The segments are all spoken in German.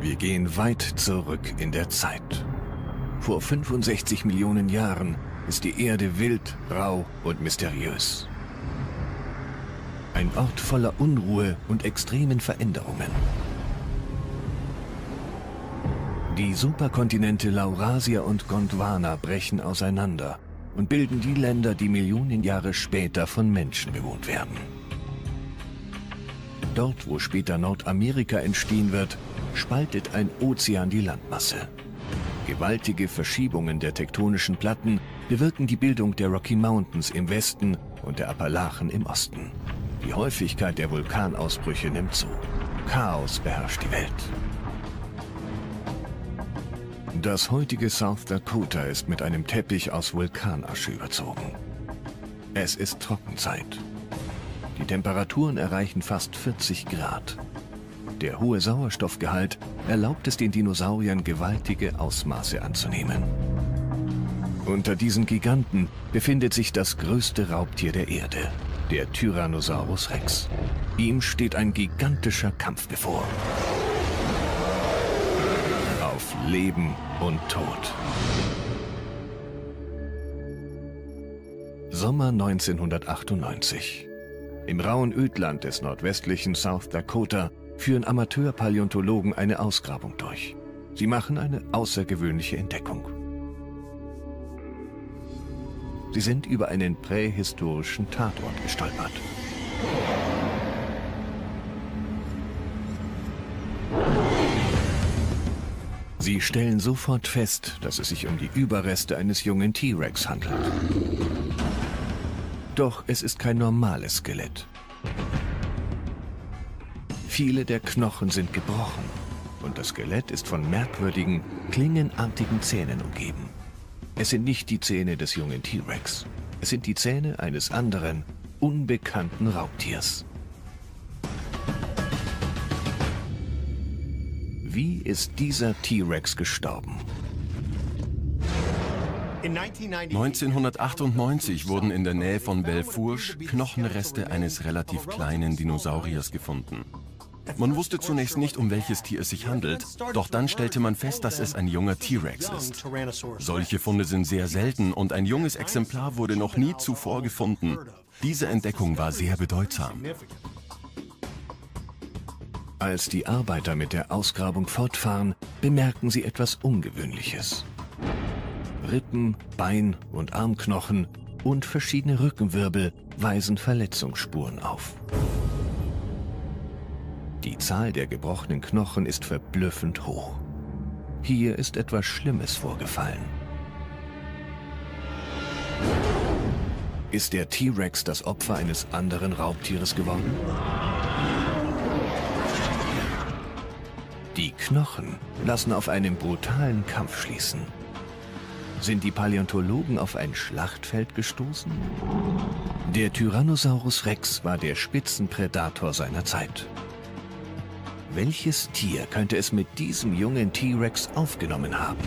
Wir gehen weit zurück in der Zeit. Vor 65 Millionen Jahren ist die Erde wild, rau und mysteriös. Ein Ort voller Unruhe und extremen Veränderungen. Die Superkontinente Laurasia und Gondwana brechen auseinander und bilden die Länder, die Millionen Jahre später von Menschen bewohnt werden. Dort, wo später Nordamerika entstehen wird, spaltet ein Ozean die Landmasse. Gewaltige Verschiebungen der tektonischen Platten bewirken die Bildung der Rocky Mountains im Westen und der Appalachen im Osten. Die Häufigkeit der Vulkanausbrüche nimmt zu. Chaos beherrscht die Welt. Das heutige South Dakota ist mit einem Teppich aus Vulkanasche überzogen. Es ist Trockenzeit. Die Temperaturen erreichen fast 40 Grad. Der hohe Sauerstoffgehalt erlaubt es den Dinosauriern gewaltige Ausmaße anzunehmen. Unter diesen Giganten befindet sich das größte Raubtier der Erde, der Tyrannosaurus Rex. Ihm steht ein gigantischer Kampf bevor. Auf Leben und Tod. Sommer 1998. Im rauen Ödland des nordwestlichen South Dakota führen Amateurpaläontologen eine Ausgrabung durch. Sie machen eine außergewöhnliche Entdeckung. Sie sind über einen prähistorischen Tatort gestolpert. Sie stellen sofort fest, dass es sich um die Überreste eines jungen T-Rex handelt. Doch es ist kein normales Skelett. Viele der Knochen sind gebrochen und das Skelett ist von merkwürdigen, klingenartigen Zähnen umgeben. Es sind nicht die Zähne des jungen T-Rex. Es sind die Zähne eines anderen, unbekannten Raubtiers. Wie ist dieser T-Rex gestorben? 1998 wurden in der Nähe von Belfourche Knochenreste eines relativ kleinen Dinosauriers gefunden. Man wusste zunächst nicht, um welches Tier es sich handelt, doch dann stellte man fest, dass es ein junger T-Rex ist. Solche Funde sind sehr selten und ein junges Exemplar wurde noch nie zuvor gefunden. Diese Entdeckung war sehr bedeutsam. Als die Arbeiter mit der Ausgrabung fortfahren, bemerken sie etwas Ungewöhnliches. Rippen, Bein- und Armknochen und verschiedene Rückenwirbel weisen Verletzungsspuren auf. Die Zahl der gebrochenen Knochen ist verblüffend hoch. Hier ist etwas Schlimmes vorgefallen. Ist der T-Rex das Opfer eines anderen Raubtieres geworden? Die Knochen lassen auf einen brutalen Kampf schließen. Sind die Paläontologen auf ein Schlachtfeld gestoßen? Der Tyrannosaurus Rex war der Spitzenprädator seiner Zeit. Welches Tier könnte es mit diesem jungen T-Rex aufgenommen haben?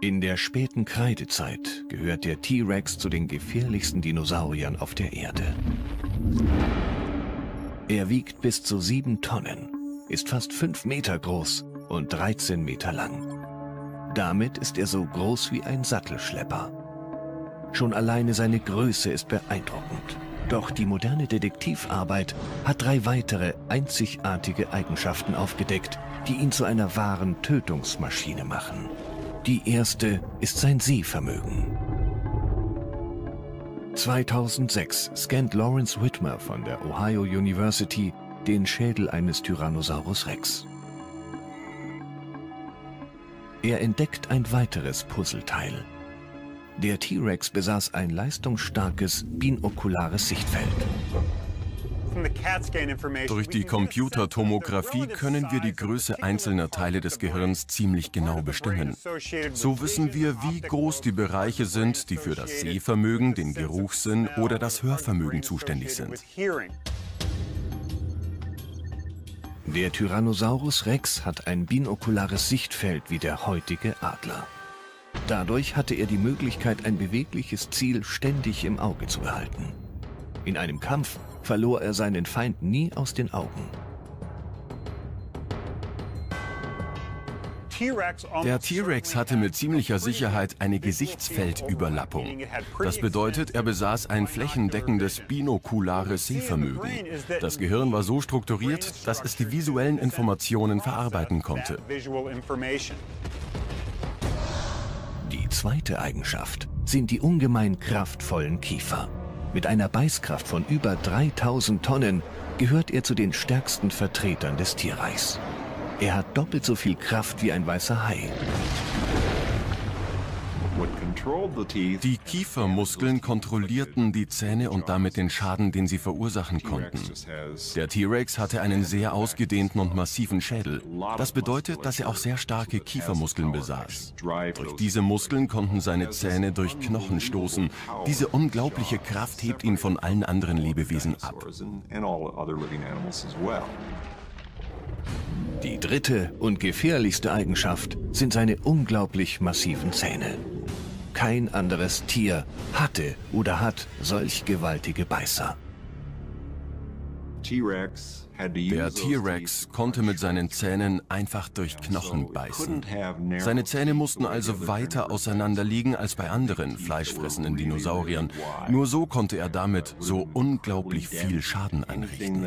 In der späten Kreidezeit gehört der T-Rex zu den gefährlichsten Dinosauriern auf der Erde. Er wiegt bis zu sieben Tonnen, ist fast fünf Meter groß und 13 Meter lang. Damit ist er so groß wie ein Sattelschlepper. Schon alleine seine Größe ist beeindruckend. Doch die moderne Detektivarbeit hat drei weitere einzigartige Eigenschaften aufgedeckt, die ihn zu einer wahren Tötungsmaschine machen. Die erste ist sein Sehvermögen. 2006 scannt Lawrence Whitmer von der Ohio University den Schädel eines Tyrannosaurus Rex. Er entdeckt ein weiteres Puzzleteil. Der T-Rex besaß ein leistungsstarkes binokulares Sichtfeld. Durch die Computertomographie können wir die Größe einzelner Teile des Gehirns ziemlich genau bestimmen. So wissen wir, wie groß die Bereiche sind, die für das Sehvermögen, den Geruchssinn oder das Hörvermögen zuständig sind. Der Tyrannosaurus Rex hat ein binokulares Sichtfeld wie der heutige Adler. Dadurch hatte er die Möglichkeit, ein bewegliches Ziel ständig im Auge zu behalten. In einem Kampf verlor er seinen Feind nie aus den Augen. Der T-Rex hatte mit ziemlicher Sicherheit eine Gesichtsfeldüberlappung. Das bedeutet, er besaß ein flächendeckendes binokulares Sehvermögen. Das Gehirn war so strukturiert, dass es die visuellen Informationen verarbeiten konnte. Die zweite Eigenschaft sind die ungemein kraftvollen Kiefer. Mit einer Beißkraft von über 3000 Tonnen gehört er zu den stärksten Vertretern des Tierreichs. Er hat doppelt so viel Kraft wie ein weißer Hai. Die Kiefermuskeln kontrollierten die Zähne und damit den Schaden, den sie verursachen konnten. Der T-Rex hatte einen sehr ausgedehnten und massiven Schädel. Das bedeutet, dass er auch sehr starke Kiefermuskeln besaß. Durch diese Muskeln konnten seine Zähne durch Knochen stoßen. Diese unglaubliche Kraft hebt ihn von allen anderen Lebewesen ab. Die dritte und gefährlichste Eigenschaft sind seine unglaublich massiven Zähne. Kein anderes Tier hatte oder hat solch gewaltige Beißer. Der T-Rex konnte mit seinen Zähnen einfach durch Knochen beißen. Seine Zähne mussten also weiter auseinander liegen als bei anderen fleischfressenden Dinosauriern. Nur so konnte er damit so unglaublich viel Schaden anrichten.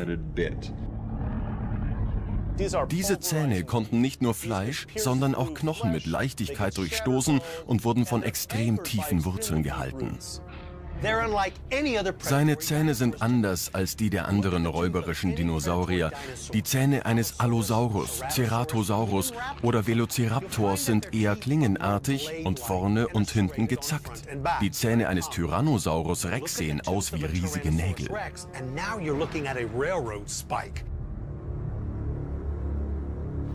Diese Zähne konnten nicht nur Fleisch, sondern auch Knochen mit Leichtigkeit durchstoßen und wurden von extrem tiefen Wurzeln gehalten. Seine Zähne sind anders als die der anderen räuberischen Dinosaurier. Die Zähne eines Allosaurus, Ceratosaurus oder Velociraptors sind eher klingenartig und vorne und hinten gezackt. Die Zähne eines Tyrannosaurus Rex sehen aus wie riesige Nägel.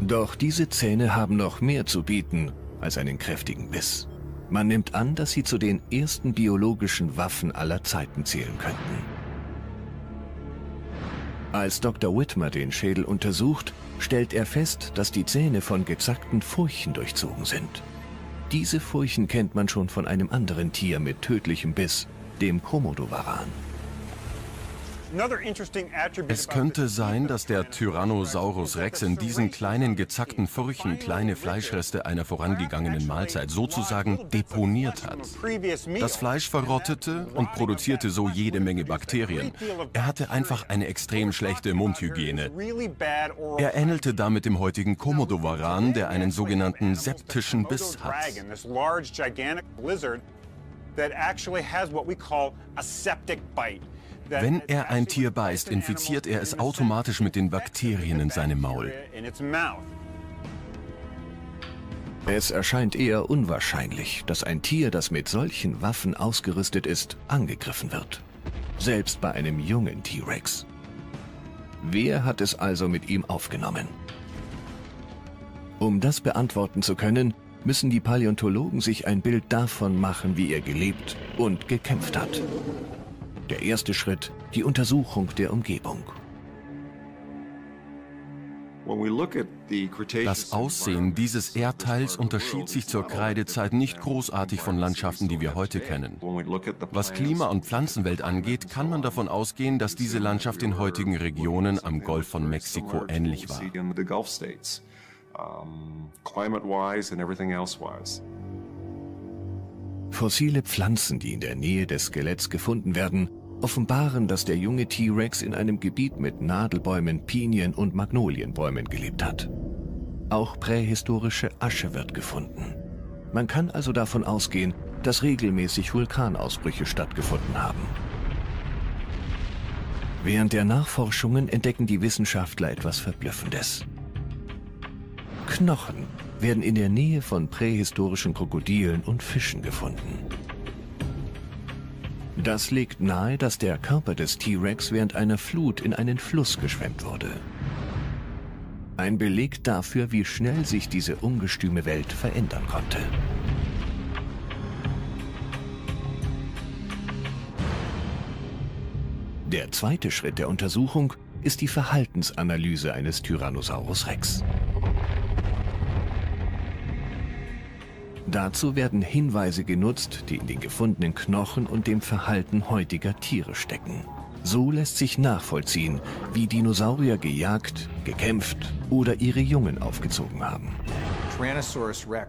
Doch diese Zähne haben noch mehr zu bieten als einen kräftigen Biss. Man nimmt an, dass sie zu den ersten biologischen Waffen aller Zeiten zählen könnten. Als Dr. Whitmer den Schädel untersucht, stellt er fest, dass die Zähne von gezackten Furchen durchzogen sind. Diese Furchen kennt man schon von einem anderen Tier mit tödlichem Biss, dem Komodowaran. Es könnte sein, dass der Tyrannosaurus Rex in diesen kleinen gezackten Furchen kleine Fleischreste einer vorangegangenen Mahlzeit sozusagen deponiert hat. Das Fleisch verrottete und produzierte so jede Menge Bakterien. Er hatte einfach eine extrem schlechte Mundhygiene. Er ähnelte damit dem heutigen Komodowaran, der einen sogenannten septischen Biss hat. that actually has what we call a septic bite. Wenn er ein Tier beißt, infiziert er es automatisch mit den Bakterien in seinem Maul. Es erscheint eher unwahrscheinlich, dass ein Tier, das mit solchen Waffen ausgerüstet ist, angegriffen wird. Selbst bei einem jungen T-Rex. Wer hat es also mit ihm aufgenommen? Um das beantworten zu können, müssen die Paläontologen sich ein Bild davon machen, wie er gelebt und gekämpft hat. Der erste Schritt, die Untersuchung der Umgebung. Das Aussehen dieses Erdteils unterschied sich zur Kreidezeit nicht großartig von Landschaften, die wir heute kennen. Was Klima- und Pflanzenwelt angeht, kann man davon ausgehen, dass diese Landschaft den heutigen Regionen am Golf von Mexiko ähnlich war. Fossile Pflanzen, die in der Nähe des Skeletts gefunden werden, offenbaren, dass der junge T-Rex in einem Gebiet mit Nadelbäumen, Pinien und Magnolienbäumen gelebt hat. Auch prähistorische Asche wird gefunden. Man kann also davon ausgehen, dass regelmäßig Vulkanausbrüche stattgefunden haben. Während der Nachforschungen entdecken die Wissenschaftler etwas Verblüffendes. Knochen werden in der Nähe von prähistorischen Krokodilen und Fischen gefunden. Das legt nahe, dass der Körper des T-Rex während einer Flut in einen Fluss geschwemmt wurde. Ein Beleg dafür, wie schnell sich diese ungestüme Welt verändern konnte. Der zweite Schritt der Untersuchung ist die Verhaltensanalyse eines Tyrannosaurus Rex. Dazu werden Hinweise genutzt, die in den gefundenen Knochen und dem Verhalten heutiger Tiere stecken. So lässt sich nachvollziehen, wie Dinosaurier gejagt, gekämpft oder ihre Jungen aufgezogen haben.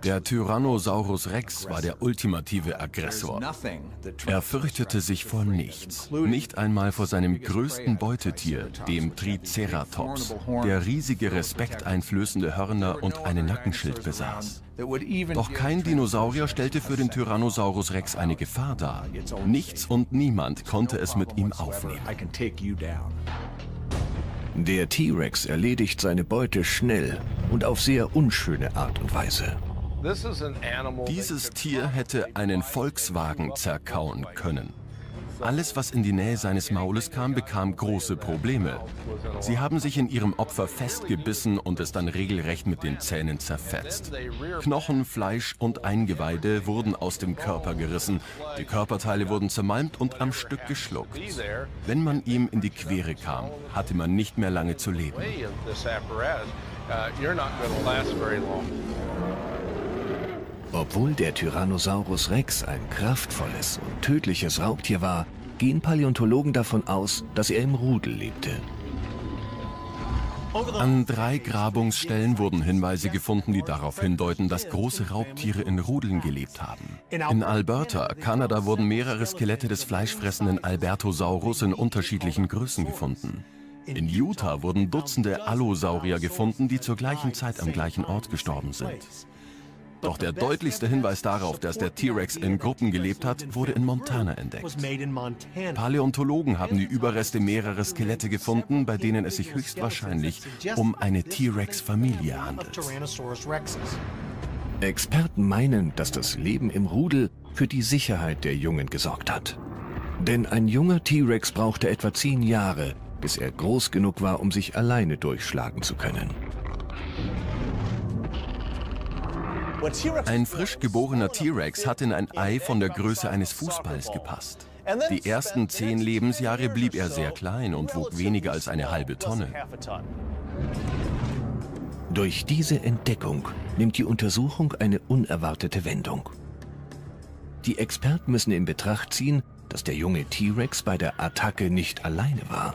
Der Tyrannosaurus Rex war der ultimative Aggressor. Er fürchtete sich vor nichts, nicht einmal vor seinem größten Beutetier, dem Triceratops, der riesige respekteinflößende Hörner und einen Nackenschild besaß. Doch kein Dinosaurier stellte für den Tyrannosaurus Rex eine Gefahr dar. Nichts und niemand konnte es mit ihm aufnehmen. Der T-Rex erledigt seine Beute schnell und auf sehr unschöne Art und Weise. Dieses Tier hätte einen Volkswagen zerkauen können. Alles, was in die Nähe seines Maules kam, bekam große Probleme. Sie haben sich in ihrem Opfer festgebissen und es dann regelrecht mit den Zähnen zerfetzt. Knochen, Fleisch und Eingeweide wurden aus dem Körper gerissen. Die Körperteile wurden zermalmt und am Stück geschluckt. Wenn man ihm in die Quere kam, hatte man nicht mehr lange zu leben. Obwohl der Tyrannosaurus Rex ein kraftvolles und tödliches Raubtier war, gehen Paläontologen davon aus, dass er im Rudel lebte. An drei Grabungsstellen wurden Hinweise gefunden, die darauf hindeuten, dass große Raubtiere in Rudeln gelebt haben. In Alberta, Kanada, wurden mehrere Skelette des fleischfressenden Albertosaurus in unterschiedlichen Größen gefunden. In Utah wurden Dutzende Allosaurier gefunden, die zur gleichen Zeit am gleichen Ort gestorben sind. Doch der deutlichste Hinweis darauf, dass der T-Rex in Gruppen gelebt hat, wurde in Montana entdeckt. Paläontologen haben die Überreste mehrerer Skelette gefunden, bei denen es sich höchstwahrscheinlich um eine T-Rex-Familie handelt. Experten meinen, dass das Leben im Rudel für die Sicherheit der Jungen gesorgt hat. Denn ein junger T-Rex brauchte etwa zehn Jahre, bis er groß genug war, um sich alleine durchschlagen zu können. Ein frisch geborener T-Rex hat in ein Ei von der Größe eines Fußballs gepasst. Die ersten zehn Lebensjahre blieb er sehr klein und wog weniger als eine halbe Tonne. Durch diese Entdeckung nimmt die Untersuchung eine unerwartete Wendung. Die Experten müssen in Betracht ziehen, dass der junge T-Rex bei der Attacke nicht alleine war.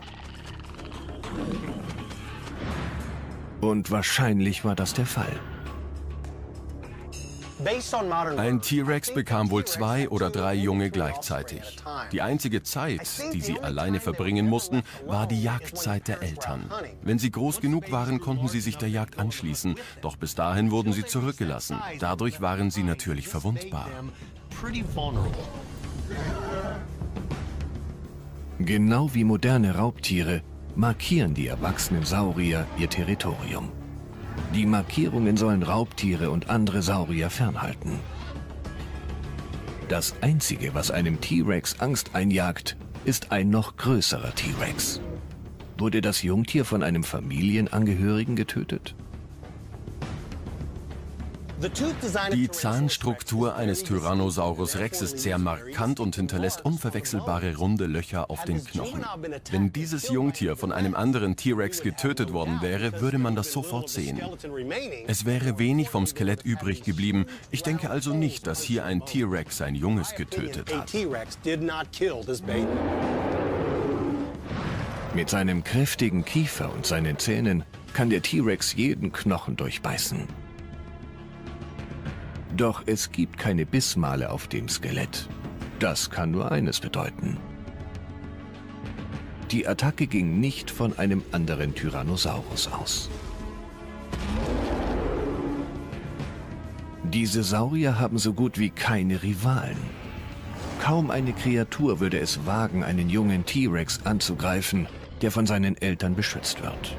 Und wahrscheinlich war das der Fall. Ein T-Rex bekam wohl zwei oder drei Junge gleichzeitig. Die einzige Zeit, die sie alleine verbringen mussten, war die Jagdzeit der Eltern. Wenn sie groß genug waren, konnten sie sich der Jagd anschließen, doch bis dahin wurden sie zurückgelassen. Dadurch waren sie natürlich verwundbar. Genau wie moderne Raubtiere markieren die erwachsenen Saurier ihr Territorium. Die Markierungen sollen Raubtiere und andere Saurier fernhalten. Das Einzige, was einem T-Rex Angst einjagt, ist ein noch größerer T-Rex. Wurde das Jungtier von einem Familienangehörigen getötet? Die Zahnstruktur eines Tyrannosaurus Rex ist sehr markant und hinterlässt unverwechselbare runde Löcher auf den Knochen. Wenn dieses Jungtier von einem anderen T-Rex getötet worden wäre, würde man das sofort sehen. Es wäre wenig vom Skelett übrig geblieben. Ich denke also nicht, dass hier ein T-Rex sein Junges getötet hat. Mit seinem kräftigen Kiefer und seinen Zähnen kann der T-Rex jeden Knochen durchbeißen. Doch es gibt keine Bissmale auf dem Skelett. Das kann nur eines bedeuten. Die Attacke ging nicht von einem anderen Tyrannosaurus aus. Diese Saurier haben so gut wie keine Rivalen. Kaum eine Kreatur würde es wagen, einen jungen T-Rex anzugreifen, der von seinen Eltern beschützt wird.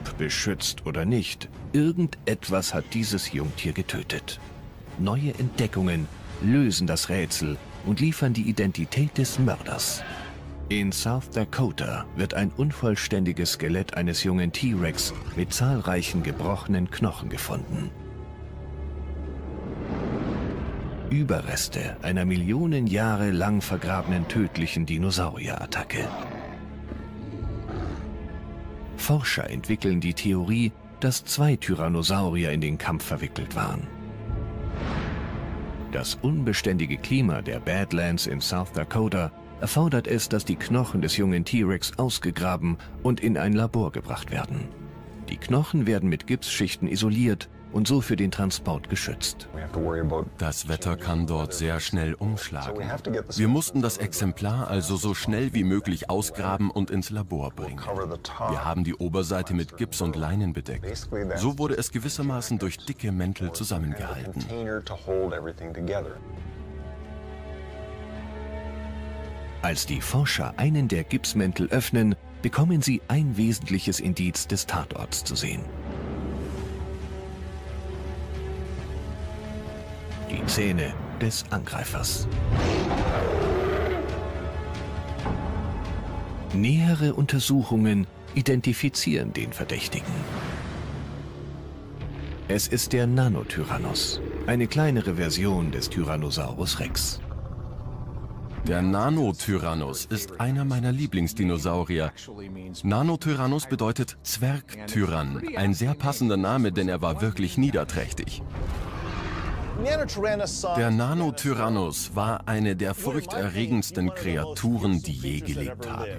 Ob beschützt oder nicht, irgendetwas hat dieses Jungtier getötet. Neue Entdeckungen lösen das Rätsel und liefern die Identität des Mörders. In South Dakota wird ein unvollständiges Skelett eines jungen T-Rex mit zahlreichen gebrochenen Knochen gefunden. Überreste einer Millionen Jahre lang vergrabenen tödlichen Dinosaurierattacke. Forscher entwickeln die Theorie, dass zwei Tyrannosaurier in den Kampf verwickelt waren. Das unbeständige Klima der Badlands in South Dakota erfordert es, dass die Knochen des jungen T-Rex ausgegraben und in ein Labor gebracht werden. Die Knochen werden mit Gipsschichten isoliert und so für den Transport geschützt. Das Wetter kann dort sehr schnell umschlagen. Wir mussten das Exemplar also so schnell wie möglich ausgraben und ins Labor bringen. Wir haben die Oberseite mit Gips und Leinen bedeckt. So wurde es gewissermaßen durch dicke Mäntel zusammengehalten. Als die Forscher einen der Gipsmäntel öffnen, bekommen sie ein wesentliches Indiz des Tatorts zu sehen. Die Zähne des Angreifers. Nähere Untersuchungen identifizieren den Verdächtigen. Es ist der Nanotyrannos, eine kleinere Version des Tyrannosaurus Rex. Der Nanotyrannos ist einer meiner Lieblingsdinosaurier. Nanotyrannos bedeutet Zwergtyrann, ein sehr passender Name, denn er war wirklich niederträchtig. Der Nanotyrannus war eine der furchterregendsten Kreaturen, die je gelebt haben.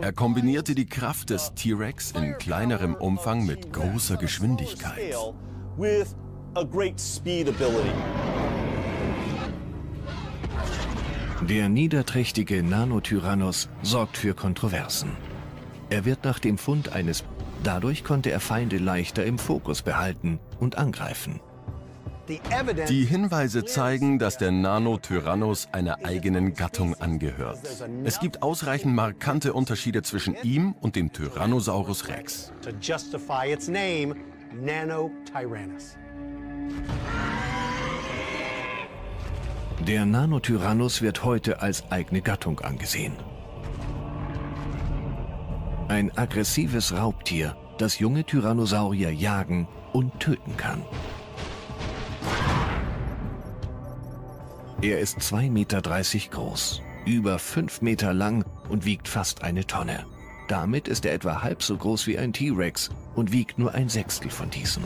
Er kombinierte die Kraft des T-Rex in kleinerem Umfang mit großer Geschwindigkeit. Der niederträchtige Nanotyrannus sorgt für Kontroversen. Er wird nach dem Fund eines... Dadurch konnte er Feinde leichter im Fokus behalten und angreifen. Die Hinweise zeigen, dass der Nanotyrannus einer eigenen Gattung angehört. Es gibt ausreichend markante Unterschiede zwischen ihm und dem Tyrannosaurus Rex. Der Nanotyrannus wird heute als eigene Gattung angesehen. Ein aggressives Raubtier, das junge Tyrannosaurier jagen und töten kann. Er ist 2,30 Meter groß, über 5 Meter lang und wiegt fast eine Tonne. Damit ist er etwa halb so groß wie ein T-Rex und wiegt nur ein Sechstel von diesem.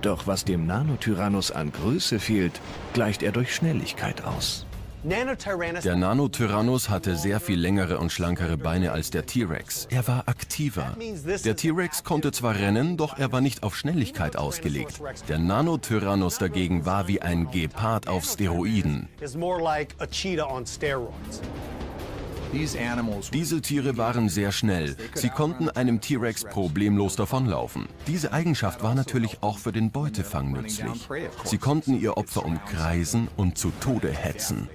Doch was dem Nanotyrannus an Größe fehlt, gleicht er durch Schnelligkeit aus. Der Nanotyrannus hatte sehr viel längere und schlankere Beine als der T-Rex. Er war aktiver. Der T-Rex konnte zwar rennen, doch er war nicht auf Schnelligkeit ausgelegt. Der Nanotyrannus dagegen war wie ein Gepard auf Steroiden. Diese Tiere waren sehr schnell. Sie konnten einem T-Rex problemlos davonlaufen. Diese Eigenschaft war natürlich auch für den Beutefang nützlich. Sie konnten ihr Opfer umkreisen und zu Tode hetzen.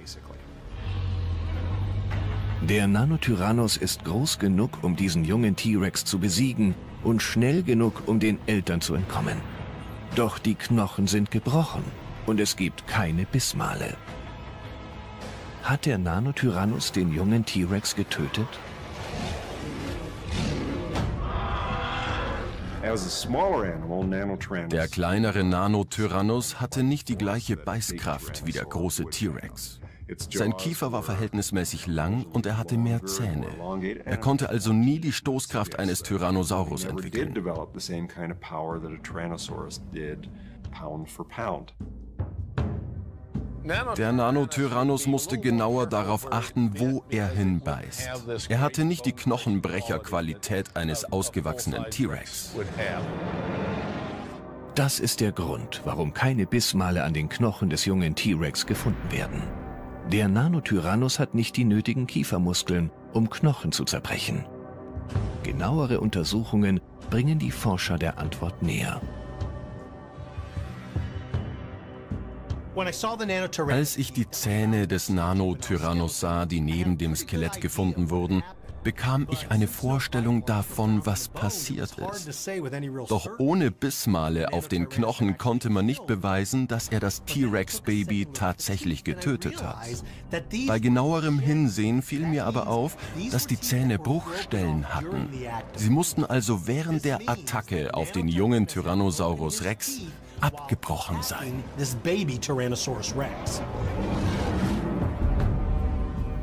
Der Nanotyrannus ist groß genug, um diesen jungen T-Rex zu besiegen und schnell genug, um den Eltern zu entkommen. Doch die Knochen sind gebrochen und es gibt keine Bissmale. Hat der Nanotyrannus den jungen T-Rex getötet? Der kleinere Nanotyrannus hatte nicht die gleiche Beißkraft wie der große T-Rex. Sein Kiefer war verhältnismäßig lang und er hatte mehr Zähne. Er konnte also nie die Stoßkraft eines Tyrannosaurus entwickeln. Der Nanotyrannus musste genauer darauf achten, wo er hinbeißt. Er hatte nicht die Knochenbrecherqualität eines ausgewachsenen T-Rex. Das ist der Grund, warum keine Bissmale an den Knochen des jungen T-Rex gefunden werden. Der Nanotyrannus hat nicht die nötigen Kiefermuskeln, um Knochen zu zerbrechen. Genauere Untersuchungen bringen die Forscher der Antwort näher. Als ich die Zähne des Nanotyrannus sah, die neben dem Skelett gefunden wurden, bekam ich eine Vorstellung davon, was passiert ist. Doch ohne Bissmale auf den Knochen konnte man nicht beweisen, dass er das T-Rex-Baby tatsächlich getötet hat. Bei genauerem Hinsehen fiel mir aber auf, dass die Zähne Bruchstellen hatten. Sie mussten also während der Attacke auf den jungen Tyrannosaurus Rex abgebrochen sein.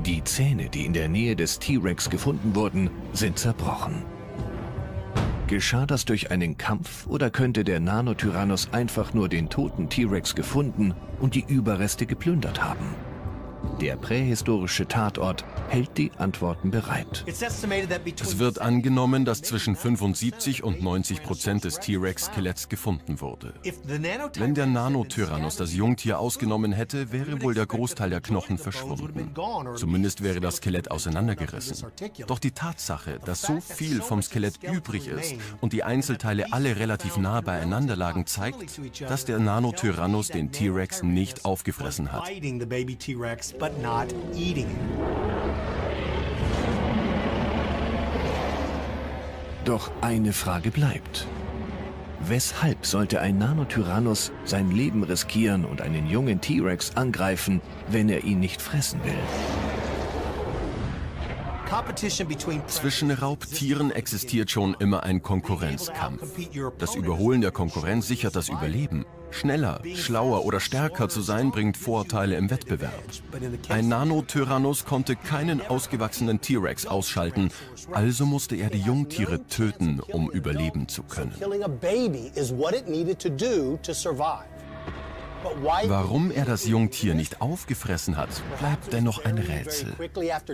Die Zähne, die in der Nähe des T-Rex gefunden wurden, sind zerbrochen. Geschah das durch einen Kampf oder könnte der Nanotyrannus einfach nur den toten T-Rex gefunden und die Überreste geplündert haben? Der prähistorische Tatort hält die Antworten bereit. Es wird angenommen, dass zwischen 75 und 90 Prozent des T-Rex-Skeletts gefunden wurde. Wenn der Nanotyrannus das Jungtier ausgenommen hätte, wäre wohl der Großteil der Knochen verschwunden. Zumindest wäre das Skelett auseinandergerissen. Doch die Tatsache, dass so viel vom Skelett übrig ist und die Einzelteile alle relativ nah beieinander lagen, zeigt, dass der Nanotyrannus den T-Rex nicht aufgefressen hat but not eating Doch eine Frage bleibt. Weshalb sollte ein Nanotyrannus sein Leben riskieren und einen jungen T-Rex angreifen, wenn er ihn nicht fressen will? Zwischen Raubtieren existiert schon immer ein Konkurrenzkampf. Das Überholen der Konkurrenz sichert das Überleben. Schneller, schlauer oder stärker zu sein, bringt Vorteile im Wettbewerb. Ein Nanotyrannus konnte keinen ausgewachsenen T-Rex ausschalten, also musste er die Jungtiere töten, um überleben zu können. Warum er das Jungtier nicht aufgefressen hat, bleibt dennoch ein Rätsel.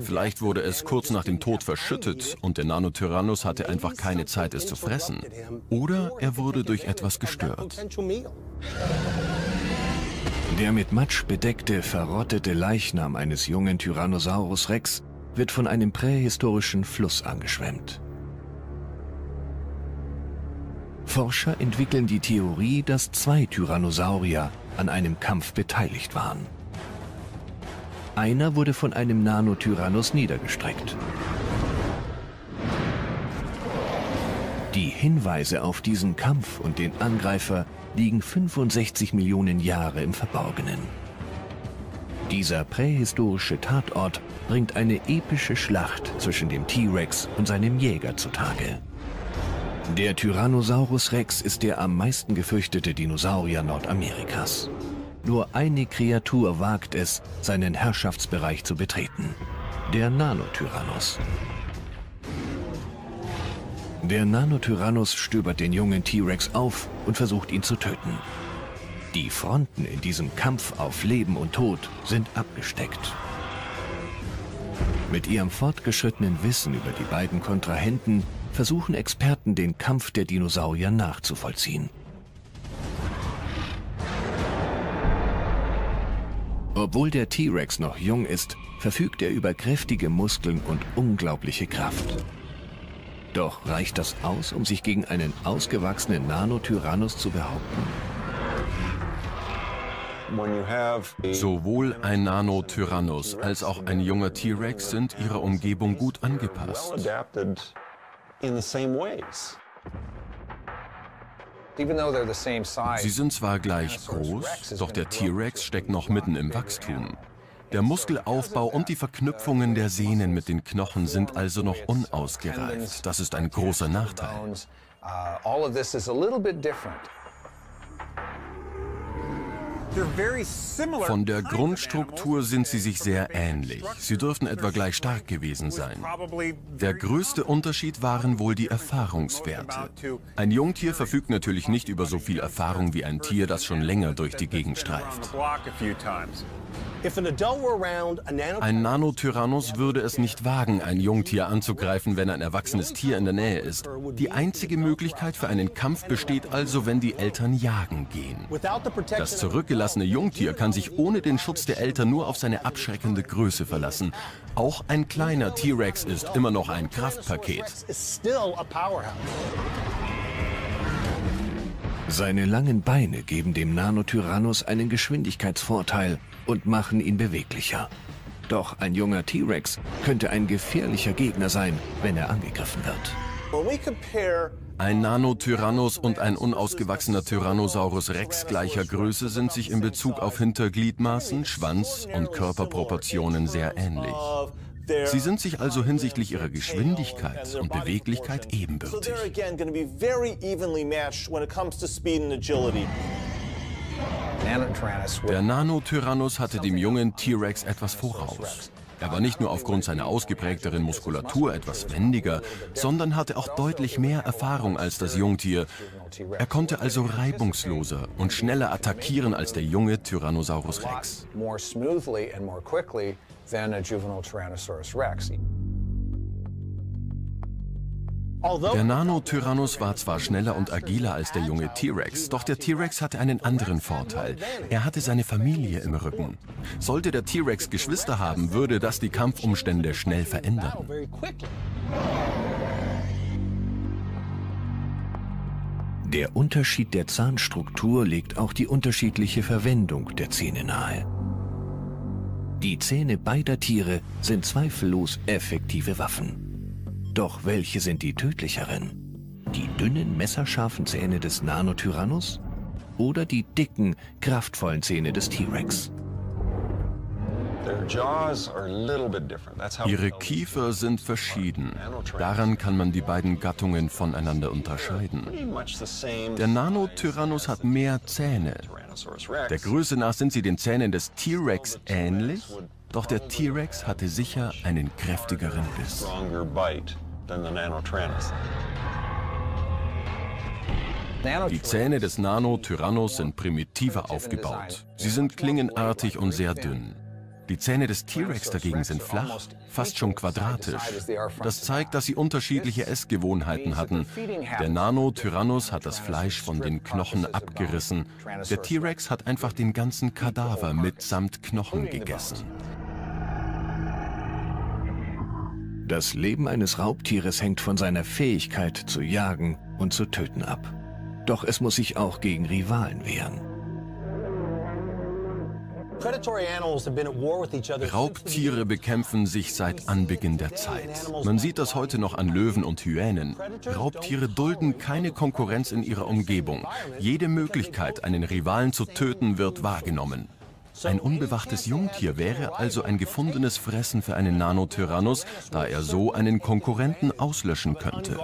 Vielleicht wurde es kurz nach dem Tod verschüttet und der Nanotyrannus hatte einfach keine Zeit, es zu fressen. Oder er wurde durch etwas gestört. Der mit Matsch bedeckte, verrottete Leichnam eines jungen Tyrannosaurus Rex wird von einem prähistorischen Fluss angeschwemmt. Forscher entwickeln die Theorie, dass zwei Tyrannosaurier an einem Kampf beteiligt waren. Einer wurde von einem Nanotyrannus niedergestreckt. Die Hinweise auf diesen Kampf und den Angreifer liegen 65 Millionen Jahre im Verborgenen. Dieser prähistorische Tatort bringt eine epische Schlacht zwischen dem T-Rex und seinem Jäger zutage. Der Tyrannosaurus Rex ist der am meisten gefürchtete Dinosaurier Nordamerikas. Nur eine Kreatur wagt es, seinen Herrschaftsbereich zu betreten. Der Nanotyrannus. Der Nanotyrannus stöbert den jungen T-Rex auf und versucht ihn zu töten. Die Fronten in diesem Kampf auf Leben und Tod sind abgesteckt. Mit ihrem fortgeschrittenen Wissen über die beiden Kontrahenten versuchen Experten den Kampf der Dinosaurier nachzuvollziehen. Obwohl der T-Rex noch jung ist, verfügt er über kräftige Muskeln und unglaubliche Kraft. Doch reicht das aus, um sich gegen einen ausgewachsenen Nanotyrannus zu behaupten? Sowohl ein Nanotyrannus als auch ein junger T-Rex sind ihrer Umgebung gut angepasst in the same ways. Sie sind zwar gleich groß, doch der T-Rex steckt noch mitten im Wachstum. Der Muskelaufbau und die Verknüpfungen der Sehnen mit den Knochen sind also noch unausgereift. Das ist ein großer Nachteil. Von der Grundstruktur sind sie sich sehr ähnlich. Sie dürften etwa gleich stark gewesen sein. Der größte Unterschied waren wohl die Erfahrungswerte. Ein Jungtier verfügt natürlich nicht über so viel Erfahrung wie ein Tier, das schon länger durch die Gegend streift. Ein Nanotyrannus würde es nicht wagen, ein Jungtier anzugreifen, wenn ein erwachsenes Tier in der Nähe ist. Die einzige Möglichkeit für einen Kampf besteht also, wenn die Eltern jagen gehen. Das zurückgelassene Jungtier kann sich ohne den Schutz der Eltern nur auf seine abschreckende Größe verlassen. Auch ein kleiner T-Rex ist immer noch ein Kraftpaket. Seine langen Beine geben dem Nanotyrannus einen Geschwindigkeitsvorteil und machen ihn beweglicher. Doch ein junger T-Rex könnte ein gefährlicher Gegner sein, wenn er angegriffen wird. Ein Nanotyrannus und ein unausgewachsener Tyrannosaurus Rex gleicher Größe sind sich in Bezug auf Hintergliedmaßen, Schwanz und Körperproportionen sehr ähnlich. Sie sind sich also hinsichtlich ihrer Geschwindigkeit und Beweglichkeit ebenbürtig. Der Nanotyrannus hatte dem jungen T-Rex etwas voraus. Er war nicht nur aufgrund seiner ausgeprägteren Muskulatur etwas wendiger, sondern hatte auch deutlich mehr Erfahrung als das Jungtier. Er konnte also reibungsloser und schneller attackieren als der junge Tyrannosaurus Rex. Der Nano-Tyrannus war zwar schneller und agiler als der junge T-Rex, doch der T-Rex hatte einen anderen Vorteil. Er hatte seine Familie im Rücken. Sollte der T-Rex Geschwister haben, würde das die Kampfumstände schnell verändern. Der Unterschied der Zahnstruktur legt auch die unterschiedliche Verwendung der Zähne nahe. Die Zähne beider Tiere sind zweifellos effektive Waffen. Doch welche sind die tödlicheren? Die dünnen, messerscharfen Zähne des Nanotyrannus oder die dicken, kraftvollen Zähne des T-Rex? Ihre Kiefer sind verschieden. Daran kann man die beiden Gattungen voneinander unterscheiden. Der Nanotyrannus hat mehr Zähne. Der Größe nach sind sie den Zähnen des T-Rex ähnlich, doch der T-Rex hatte sicher einen kräftigeren Biss. Die Zähne des Nano-Tyrannos sind primitiver aufgebaut. Sie sind klingenartig und sehr dünn. Die Zähne des T-Rex dagegen sind flach, fast schon quadratisch. Das zeigt, dass sie unterschiedliche Essgewohnheiten hatten. Der Nano-Tyrannus hat das Fleisch von den Knochen abgerissen. Der T-Rex hat einfach den ganzen Kadaver mitsamt Knochen gegessen. Das Leben eines Raubtieres hängt von seiner Fähigkeit zu jagen und zu töten ab. Doch es muss sich auch gegen Rivalen wehren. Raubtiere bekämpfen sich seit Anbeginn der Zeit. Man sieht das heute noch an Löwen und Hyänen. Raubtiere dulden keine Konkurrenz in ihrer Umgebung. Jede Möglichkeit, einen Rivalen zu töten, wird wahrgenommen. Ein unbewachtes Jungtier wäre also ein gefundenes Fressen für einen Nanotyrannus, da er so einen Konkurrenten auslöschen könnte.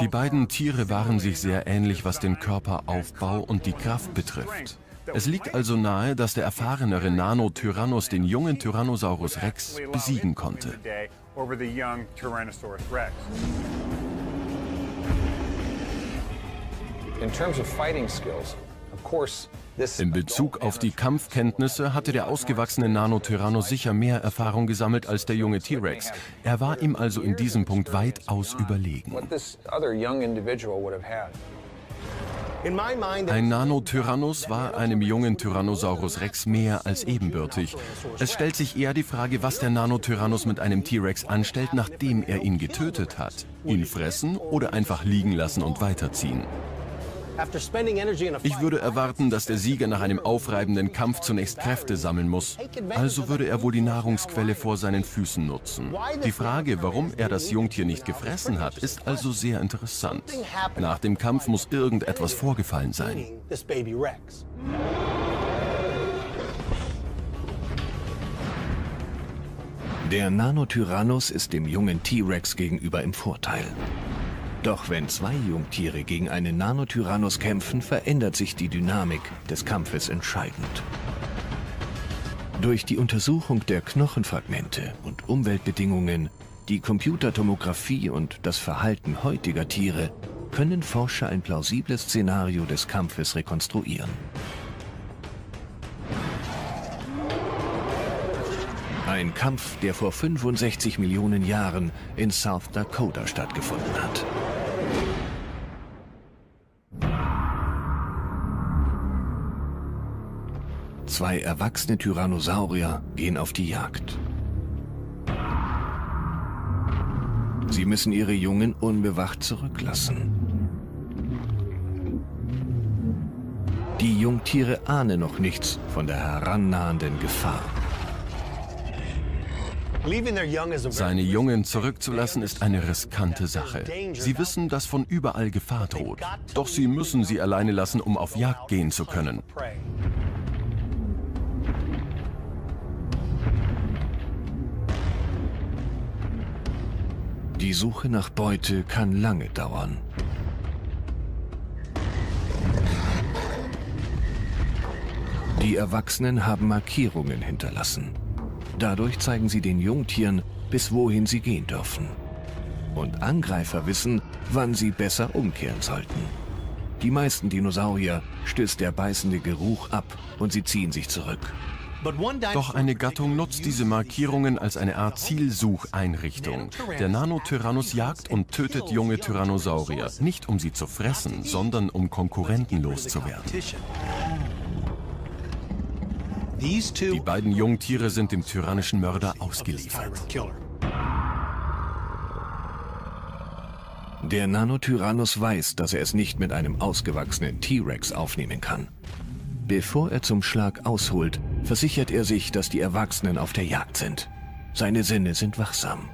Die beiden Tiere waren sich sehr ähnlich, was den Körperaufbau und die Kraft betrifft. Es liegt also nahe, dass der erfahrenere Nano-Tyrannus den jungen Tyrannosaurus Rex besiegen konnte. In Bezug auf die Kampfkenntnisse hatte der ausgewachsene Nano-Tyranno sicher mehr Erfahrung gesammelt als der junge T-Rex. Er war ihm also in diesem Punkt weitaus überlegen. Ein Nanotyrannus war einem jungen Tyrannosaurus Rex mehr als ebenbürtig. Es stellt sich eher die Frage, was der Nanotyrannus mit einem T-Rex anstellt, nachdem er ihn getötet hat. Ihn fressen oder einfach liegen lassen und weiterziehen. Ich würde erwarten, dass der Sieger nach einem aufreibenden Kampf zunächst Kräfte sammeln muss. Also würde er wohl die Nahrungsquelle vor seinen Füßen nutzen. Die Frage, warum er das Jungtier nicht gefressen hat, ist also sehr interessant. Nach dem Kampf muss irgendetwas vorgefallen sein. Der Nanotyrannus ist dem jungen T-Rex gegenüber im Vorteil. Doch wenn zwei Jungtiere gegen einen Nanotyrannus kämpfen, verändert sich die Dynamik des Kampfes entscheidend. Durch die Untersuchung der Knochenfragmente und Umweltbedingungen, die Computertomographie und das Verhalten heutiger Tiere können Forscher ein plausibles Szenario des Kampfes rekonstruieren. Ein Kampf, der vor 65 Millionen Jahren in South Dakota stattgefunden hat. Zwei erwachsene Tyrannosaurier gehen auf die Jagd. Sie müssen ihre Jungen unbewacht zurücklassen. Die Jungtiere ahnen noch nichts von der herannahenden Gefahr. Seine Jungen zurückzulassen ist eine riskante Sache. Sie wissen, dass von überall Gefahr droht. Doch sie müssen sie alleine lassen, um auf Jagd gehen zu können. Die Suche nach Beute kann lange dauern. Die Erwachsenen haben Markierungen hinterlassen. Dadurch zeigen sie den Jungtieren, bis wohin sie gehen dürfen. Und Angreifer wissen, wann sie besser umkehren sollten. Die meisten Dinosaurier stößt der beißende Geruch ab und sie ziehen sich zurück. Doch eine Gattung nutzt diese Markierungen als eine Art Zielsucheinrichtung. Der Nanotyrannus jagt und tötet junge Tyrannosaurier, nicht um sie zu fressen, sondern um Konkurrenten loszuwerden. Die beiden Jungtiere sind dem tyrannischen Mörder ausgeliefert. Der Nanotyrannus weiß, dass er es nicht mit einem ausgewachsenen T-Rex aufnehmen kann. Bevor er zum Schlag ausholt, versichert er sich, dass die Erwachsenen auf der Jagd sind. Seine Sinne sind wachsam.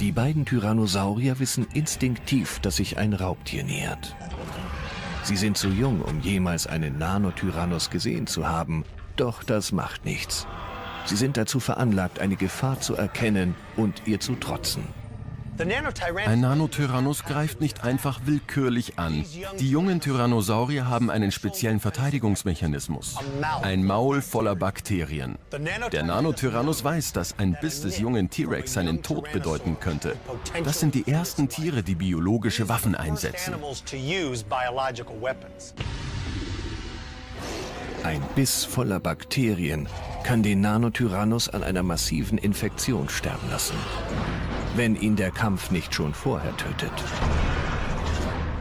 Die beiden Tyrannosaurier wissen instinktiv, dass sich ein Raubtier nähert. Sie sind zu jung, um jemals einen Nanotyrannus gesehen zu haben, doch das macht nichts. Sie sind dazu veranlagt, eine Gefahr zu erkennen und ihr zu trotzen. Ein Nanotyrannus greift nicht einfach willkürlich an. Die jungen Tyrannosaurier haben einen speziellen Verteidigungsmechanismus. Ein Maul voller Bakterien. Der Nanotyrannus weiß, dass ein Biss des jungen T-Rex seinen Tod bedeuten könnte. Das sind die ersten Tiere, die biologische Waffen einsetzen. Ein Biss voller Bakterien kann den Nanotyrannus an einer massiven Infektion sterben lassen wenn ihn der Kampf nicht schon vorher tötet.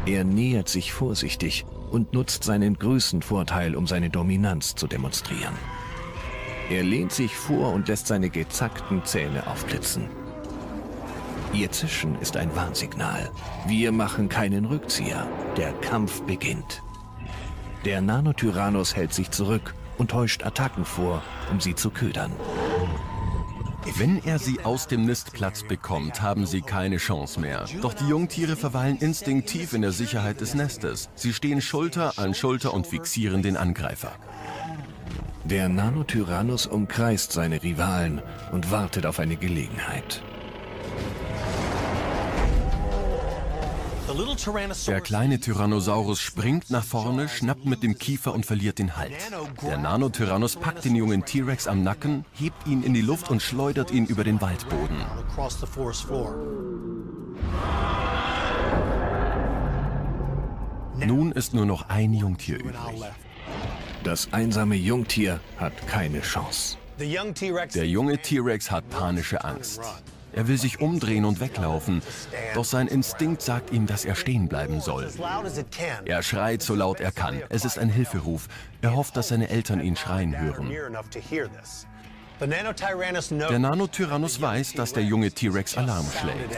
Er nähert sich vorsichtig und nutzt seinen Größenvorteil, um seine Dominanz zu demonstrieren. Er lehnt sich vor und lässt seine gezackten Zähne aufblitzen. Ihr Zischen ist ein Warnsignal. Wir machen keinen Rückzieher. Der Kampf beginnt. Der Nanotyrannus hält sich zurück und täuscht Attacken vor, um sie zu ködern. Wenn er sie aus dem Nistplatz bekommt, haben sie keine Chance mehr. Doch die Jungtiere verweilen instinktiv in der Sicherheit des Nestes. Sie stehen Schulter an Schulter und fixieren den Angreifer. Der Nanotyrannus umkreist seine Rivalen und wartet auf eine Gelegenheit. Der kleine Tyrannosaurus springt nach vorne, schnappt mit dem Kiefer und verliert den Halt. Der Nanotyrannus packt den jungen T-Rex am Nacken, hebt ihn in die Luft und schleudert ihn über den Waldboden. Nun ist nur noch ein Jungtier übrig. Das einsame Jungtier hat keine Chance. Der junge T-Rex hat panische Angst. Er will sich umdrehen und weglaufen, doch sein Instinkt sagt ihm, dass er stehen bleiben soll. Er schreit so laut er kann. Es ist ein Hilferuf. Er hofft, dass seine Eltern ihn schreien hören. Der Nanotyrannus weiß, dass der junge T-Rex Alarm schlägt.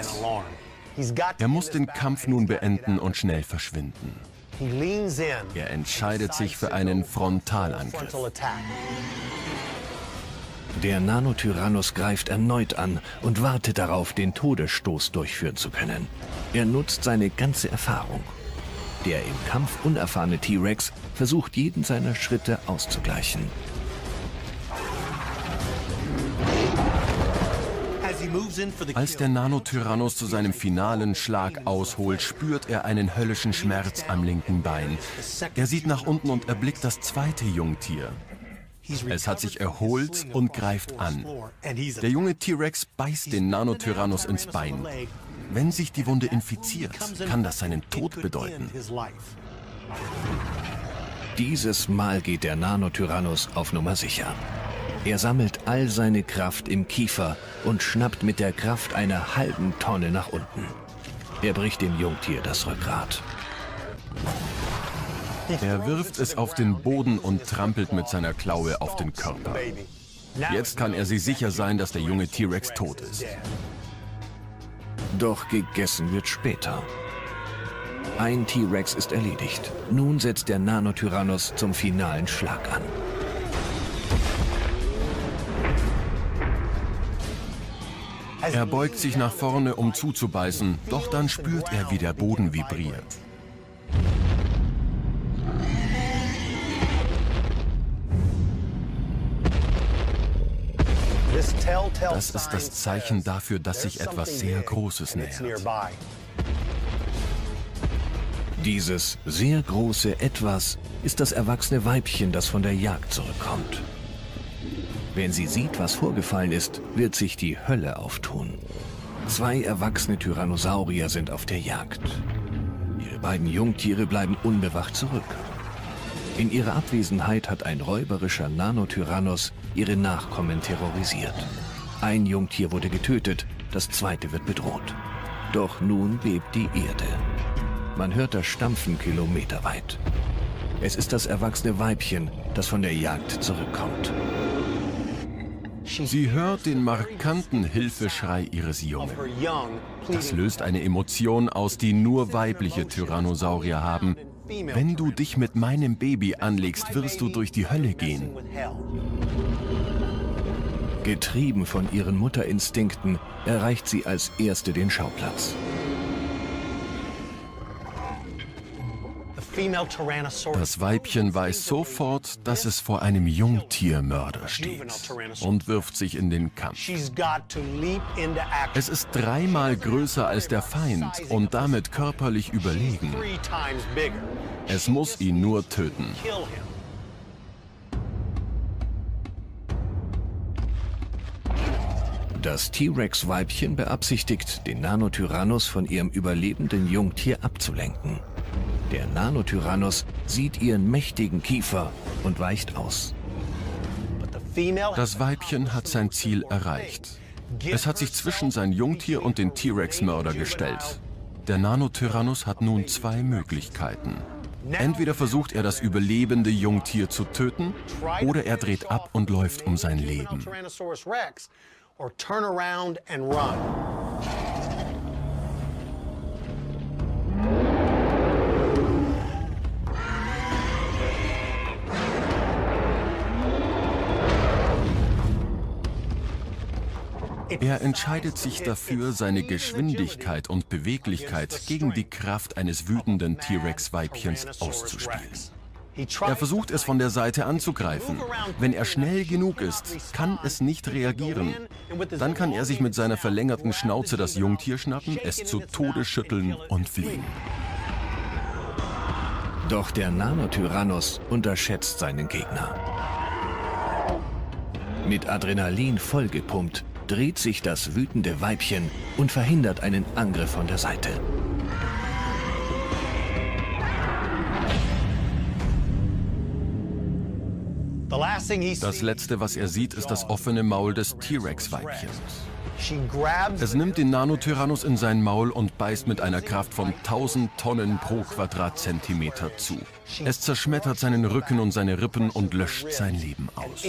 Er muss den Kampf nun beenden und schnell verschwinden. Er entscheidet sich für einen Frontalangriff. Der Nanotyrannus greift erneut an und wartet darauf, den Todesstoß durchführen zu können. Er nutzt seine ganze Erfahrung. Der im Kampf unerfahrene T-Rex versucht jeden seiner Schritte auszugleichen. Als der Nanotyrannus zu seinem finalen Schlag ausholt, spürt er einen höllischen Schmerz am linken Bein. Er sieht nach unten und erblickt das zweite Jungtier. Es hat sich erholt und greift an. Der junge T-Rex beißt den Nanotyrannus ins Bein. Wenn sich die Wunde infiziert, kann das seinen Tod bedeuten. Dieses Mal geht der Nanotyrannus auf Nummer sicher. Er sammelt all seine Kraft im Kiefer und schnappt mit der Kraft einer halben Tonne nach unten. Er bricht dem Jungtier das Rückgrat. Er wirft es auf den Boden und trampelt mit seiner Klaue auf den Körper. Jetzt kann er sich sicher sein, dass der junge T-Rex tot ist. Doch gegessen wird später. Ein T-Rex ist erledigt. Nun setzt der Nanotyrannus zum finalen Schlag an. Er beugt sich nach vorne, um zuzubeißen, doch dann spürt er, wie der Boden vibriert. Das ist das Zeichen dafür, dass sich etwas sehr Großes nähert. Dieses sehr große Etwas ist das erwachsene Weibchen, das von der Jagd zurückkommt. Wenn sie sieht, was vorgefallen ist, wird sich die Hölle auftun. Zwei erwachsene Tyrannosaurier sind auf der Jagd. Ihre beiden Jungtiere bleiben unbewacht zurück. In ihrer Abwesenheit hat ein räuberischer Nanotyrannos ihre Nachkommen terrorisiert. Ein Jungtier wurde getötet, das zweite wird bedroht. Doch nun bebt die Erde. Man hört das Stampfen kilometerweit. Es ist das erwachsene Weibchen, das von der Jagd zurückkommt. Sie hört den markanten Hilfeschrei ihres Jungen. Das löst eine Emotion aus, die nur weibliche Tyrannosaurier haben. Wenn du dich mit meinem Baby anlegst, wirst du durch die Hölle gehen. Getrieben von ihren Mutterinstinkten erreicht sie als erste den Schauplatz. Das Weibchen weiß sofort, dass es vor einem Jungtiermörder steht und wirft sich in den Kampf. Es ist dreimal größer als der Feind und damit körperlich überlegen. Es muss ihn nur töten. Das T-Rex-Weibchen beabsichtigt, den Nanotyrannus von ihrem überlebenden Jungtier abzulenken. Der Nanotyrannus sieht ihren mächtigen Kiefer und weicht aus. Das Weibchen hat sein Ziel erreicht. Es hat sich zwischen sein Jungtier und den T-Rex-Mörder gestellt. Der Nanotyrannus hat nun zwei Möglichkeiten. Entweder versucht er das überlebende Jungtier zu töten, oder er dreht ab und läuft um sein Leben. Er entscheidet sich dafür, seine Geschwindigkeit und Beweglichkeit gegen die Kraft eines wütenden T-Rex-Weibchens auszuspielen. Er versucht es von der Seite anzugreifen. Wenn er schnell genug ist, kann es nicht reagieren. Dann kann er sich mit seiner verlängerten Schnauze das Jungtier schnappen, es zu Tode schütteln und fliehen. Doch der Nanotyrannus unterschätzt seinen Gegner. Mit Adrenalin vollgepumpt dreht sich das wütende Weibchen und verhindert einen Angriff von der Seite. Das Letzte, was er sieht, ist das offene Maul des T-Rex-Weibchens. Es nimmt den Nanotyrannus in sein Maul und beißt mit einer Kraft von 1000 Tonnen pro Quadratzentimeter zu. Es zerschmettert seinen Rücken und seine Rippen und löscht sein Leben aus.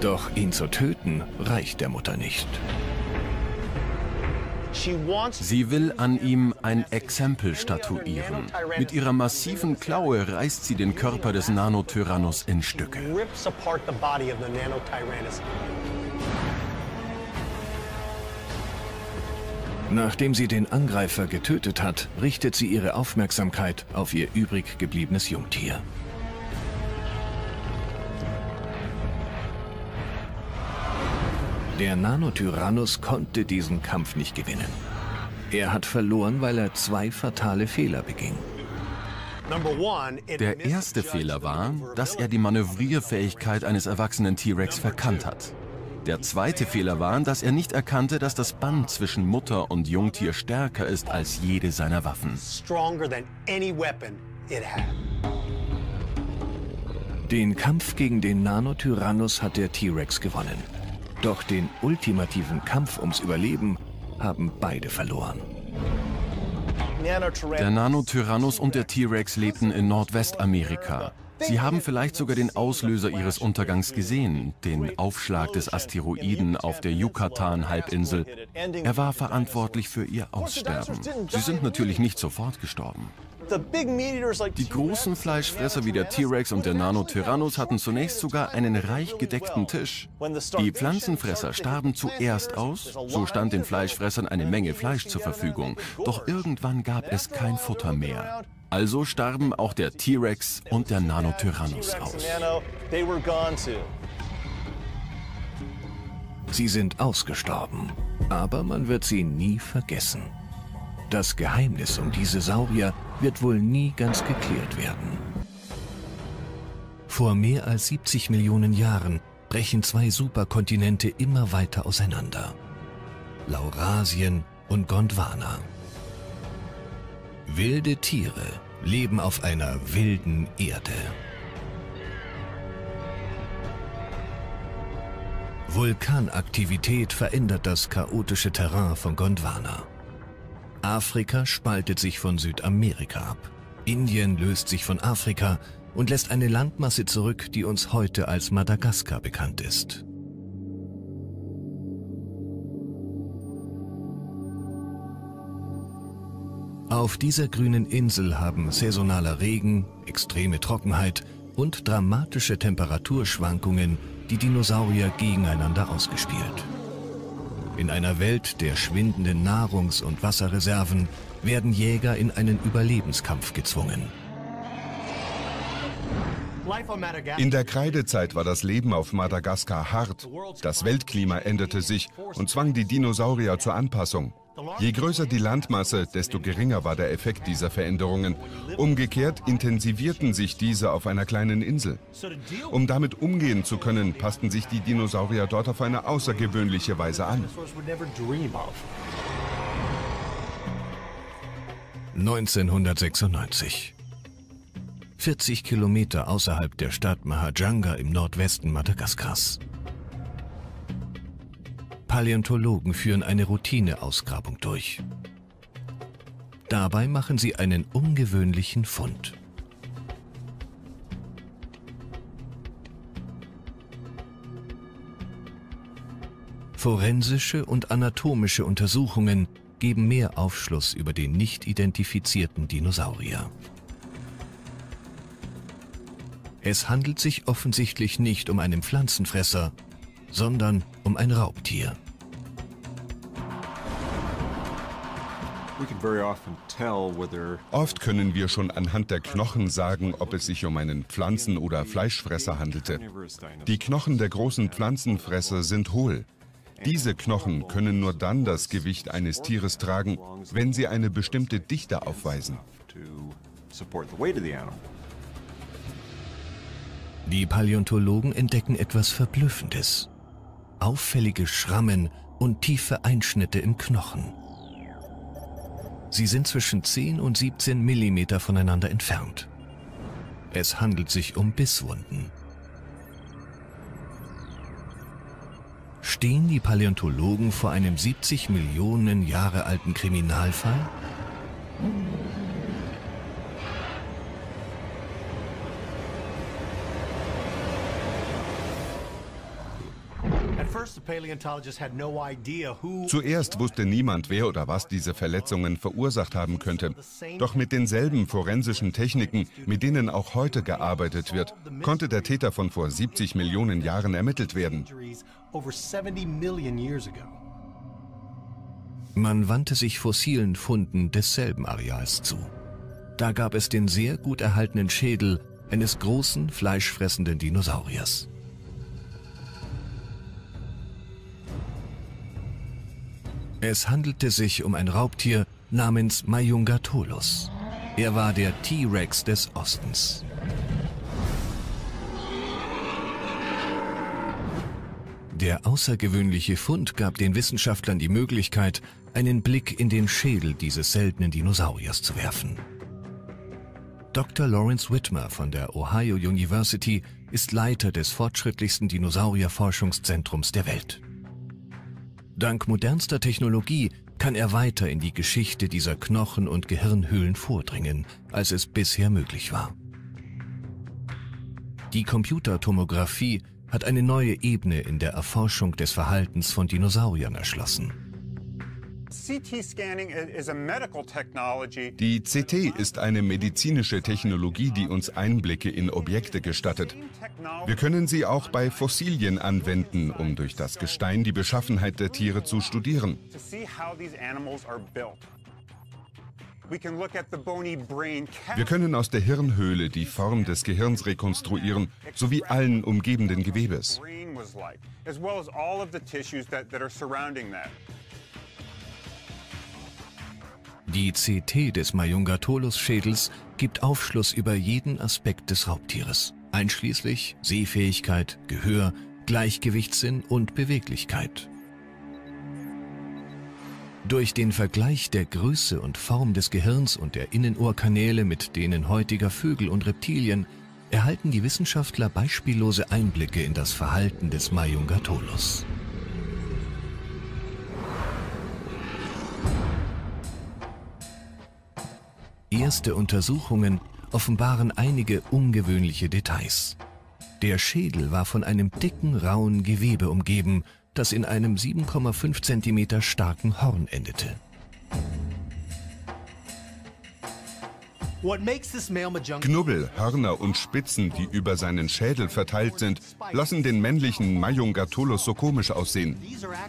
Doch ihn zu töten reicht der Mutter nicht. Sie will an ihm ein Exempel statuieren. Mit ihrer massiven Klaue reißt sie den Körper des Nanotyrannus in Stücke. Nachdem sie den Angreifer getötet hat, richtet sie ihre Aufmerksamkeit auf ihr übrig gebliebenes Jungtier. Der Nanotyrannus konnte diesen Kampf nicht gewinnen. Er hat verloren, weil er zwei fatale Fehler beging. Der erste Fehler war, dass er die Manövrierfähigkeit eines erwachsenen T-Rex verkannt hat. Der zweite Fehler war, dass er nicht erkannte, dass das Band zwischen Mutter und Jungtier stärker ist als jede seiner Waffen. Den Kampf gegen den Nanotyrannus hat der T-Rex gewonnen. Doch den ultimativen Kampf ums Überleben haben beide verloren. Der Nanotyrannus und der T-Rex lebten in Nordwestamerika. Sie haben vielleicht sogar den Auslöser ihres Untergangs gesehen, den Aufschlag des Asteroiden auf der Yucatan-Halbinsel. Er war verantwortlich für ihr Aussterben. Sie sind natürlich nicht sofort gestorben. Die großen Fleischfresser wie der T-Rex und der Nanotyrannus hatten zunächst sogar einen reich gedeckten Tisch. Die Pflanzenfresser starben zuerst aus, so stand den Fleischfressern eine Menge Fleisch zur Verfügung. Doch irgendwann gab es kein Futter mehr. Also starben auch der T-Rex und der Nanotyrannus aus. Sie sind ausgestorben. Aber man wird sie nie vergessen. Das Geheimnis um diese Saurier wird wohl nie ganz geklärt werden. Vor mehr als 70 Millionen Jahren brechen zwei Superkontinente immer weiter auseinander. Laurasien und Gondwana. Wilde Tiere leben auf einer wilden Erde. Vulkanaktivität verändert das chaotische Terrain von Gondwana. Afrika spaltet sich von Südamerika ab. Indien löst sich von Afrika und lässt eine Landmasse zurück, die uns heute als Madagaskar bekannt ist. Auf dieser grünen Insel haben saisonaler Regen, extreme Trockenheit und dramatische Temperaturschwankungen die Dinosaurier gegeneinander ausgespielt. In einer Welt der schwindenden Nahrungs- und Wasserreserven werden Jäger in einen Überlebenskampf gezwungen. In der Kreidezeit war das Leben auf Madagaskar hart. Das Weltklima änderte sich und zwang die Dinosaurier zur Anpassung. Je größer die Landmasse, desto geringer war der Effekt dieser Veränderungen. Umgekehrt intensivierten sich diese auf einer kleinen Insel. Um damit umgehen zu können, passten sich die Dinosaurier dort auf eine außergewöhnliche Weise an. 1996 40 Kilometer außerhalb der Stadt Mahajanga im Nordwesten Madagaskars. Paläontologen führen eine Routineausgrabung durch. Dabei machen sie einen ungewöhnlichen Fund. Forensische und anatomische Untersuchungen geben mehr Aufschluss über den nicht identifizierten Dinosaurier. Es handelt sich offensichtlich nicht um einen Pflanzenfresser, sondern um ein Raubtier. Oft können wir schon anhand der Knochen sagen, ob es sich um einen Pflanzen- oder Fleischfresser handelte. Die Knochen der großen Pflanzenfresser sind hohl. Diese Knochen können nur dann das Gewicht eines Tieres tragen, wenn sie eine bestimmte Dichte aufweisen. Die Paläontologen entdecken etwas Verblüffendes auffällige Schrammen und tiefe Einschnitte im Knochen. Sie sind zwischen 10 und 17 Millimeter voneinander entfernt. Es handelt sich um Bisswunden. Stehen die Paläontologen vor einem 70 Millionen Jahre alten Kriminalfall? Zuerst wusste niemand, wer oder was diese Verletzungen verursacht haben könnte. Doch mit denselben forensischen Techniken, mit denen auch heute gearbeitet wird, konnte der Täter von vor 70 Millionen Jahren ermittelt werden. Man wandte sich fossilen Funden desselben Areals zu. Da gab es den sehr gut erhaltenen Schädel eines großen, fleischfressenden Dinosauriers. Es handelte sich um ein Raubtier namens Mayungatolus. Er war der T-Rex des Ostens. Der außergewöhnliche Fund gab den Wissenschaftlern die Möglichkeit, einen Blick in den Schädel dieses seltenen Dinosauriers zu werfen. Dr. Lawrence Whitmer von der Ohio University ist Leiter des fortschrittlichsten Dinosaurierforschungszentrums der Welt. Dank modernster Technologie kann er weiter in die Geschichte dieser Knochen- und Gehirnhöhlen vordringen, als es bisher möglich war. Die Computertomographie hat eine neue Ebene in der Erforschung des Verhaltens von Dinosauriern erschlossen. Die CT ist eine medizinische Technologie, die uns Einblicke in Objekte gestattet. Wir können sie auch bei Fossilien anwenden, um durch das Gestein die Beschaffenheit der Tiere zu studieren. Wir können aus der Hirnhöhle die Form des Gehirns rekonstruieren, sowie allen umgebenden Gewebes. Die CT des Mayungatolus-Schädels gibt Aufschluss über jeden Aspekt des Raubtieres, einschließlich Sehfähigkeit, Gehör, Gleichgewichtssinn und Beweglichkeit. Durch den Vergleich der Größe und Form des Gehirns und der Innenohrkanäle mit denen heutiger Vögel und Reptilien erhalten die Wissenschaftler beispiellose Einblicke in das Verhalten des Mayungatolus. Erste Untersuchungen offenbaren einige ungewöhnliche Details. Der Schädel war von einem dicken, rauen Gewebe umgeben, das in einem 7,5 cm starken Horn endete. Knubbel, Hörner und Spitzen, die über seinen Schädel verteilt sind, lassen den männlichen Mayungatolus so komisch aussehen.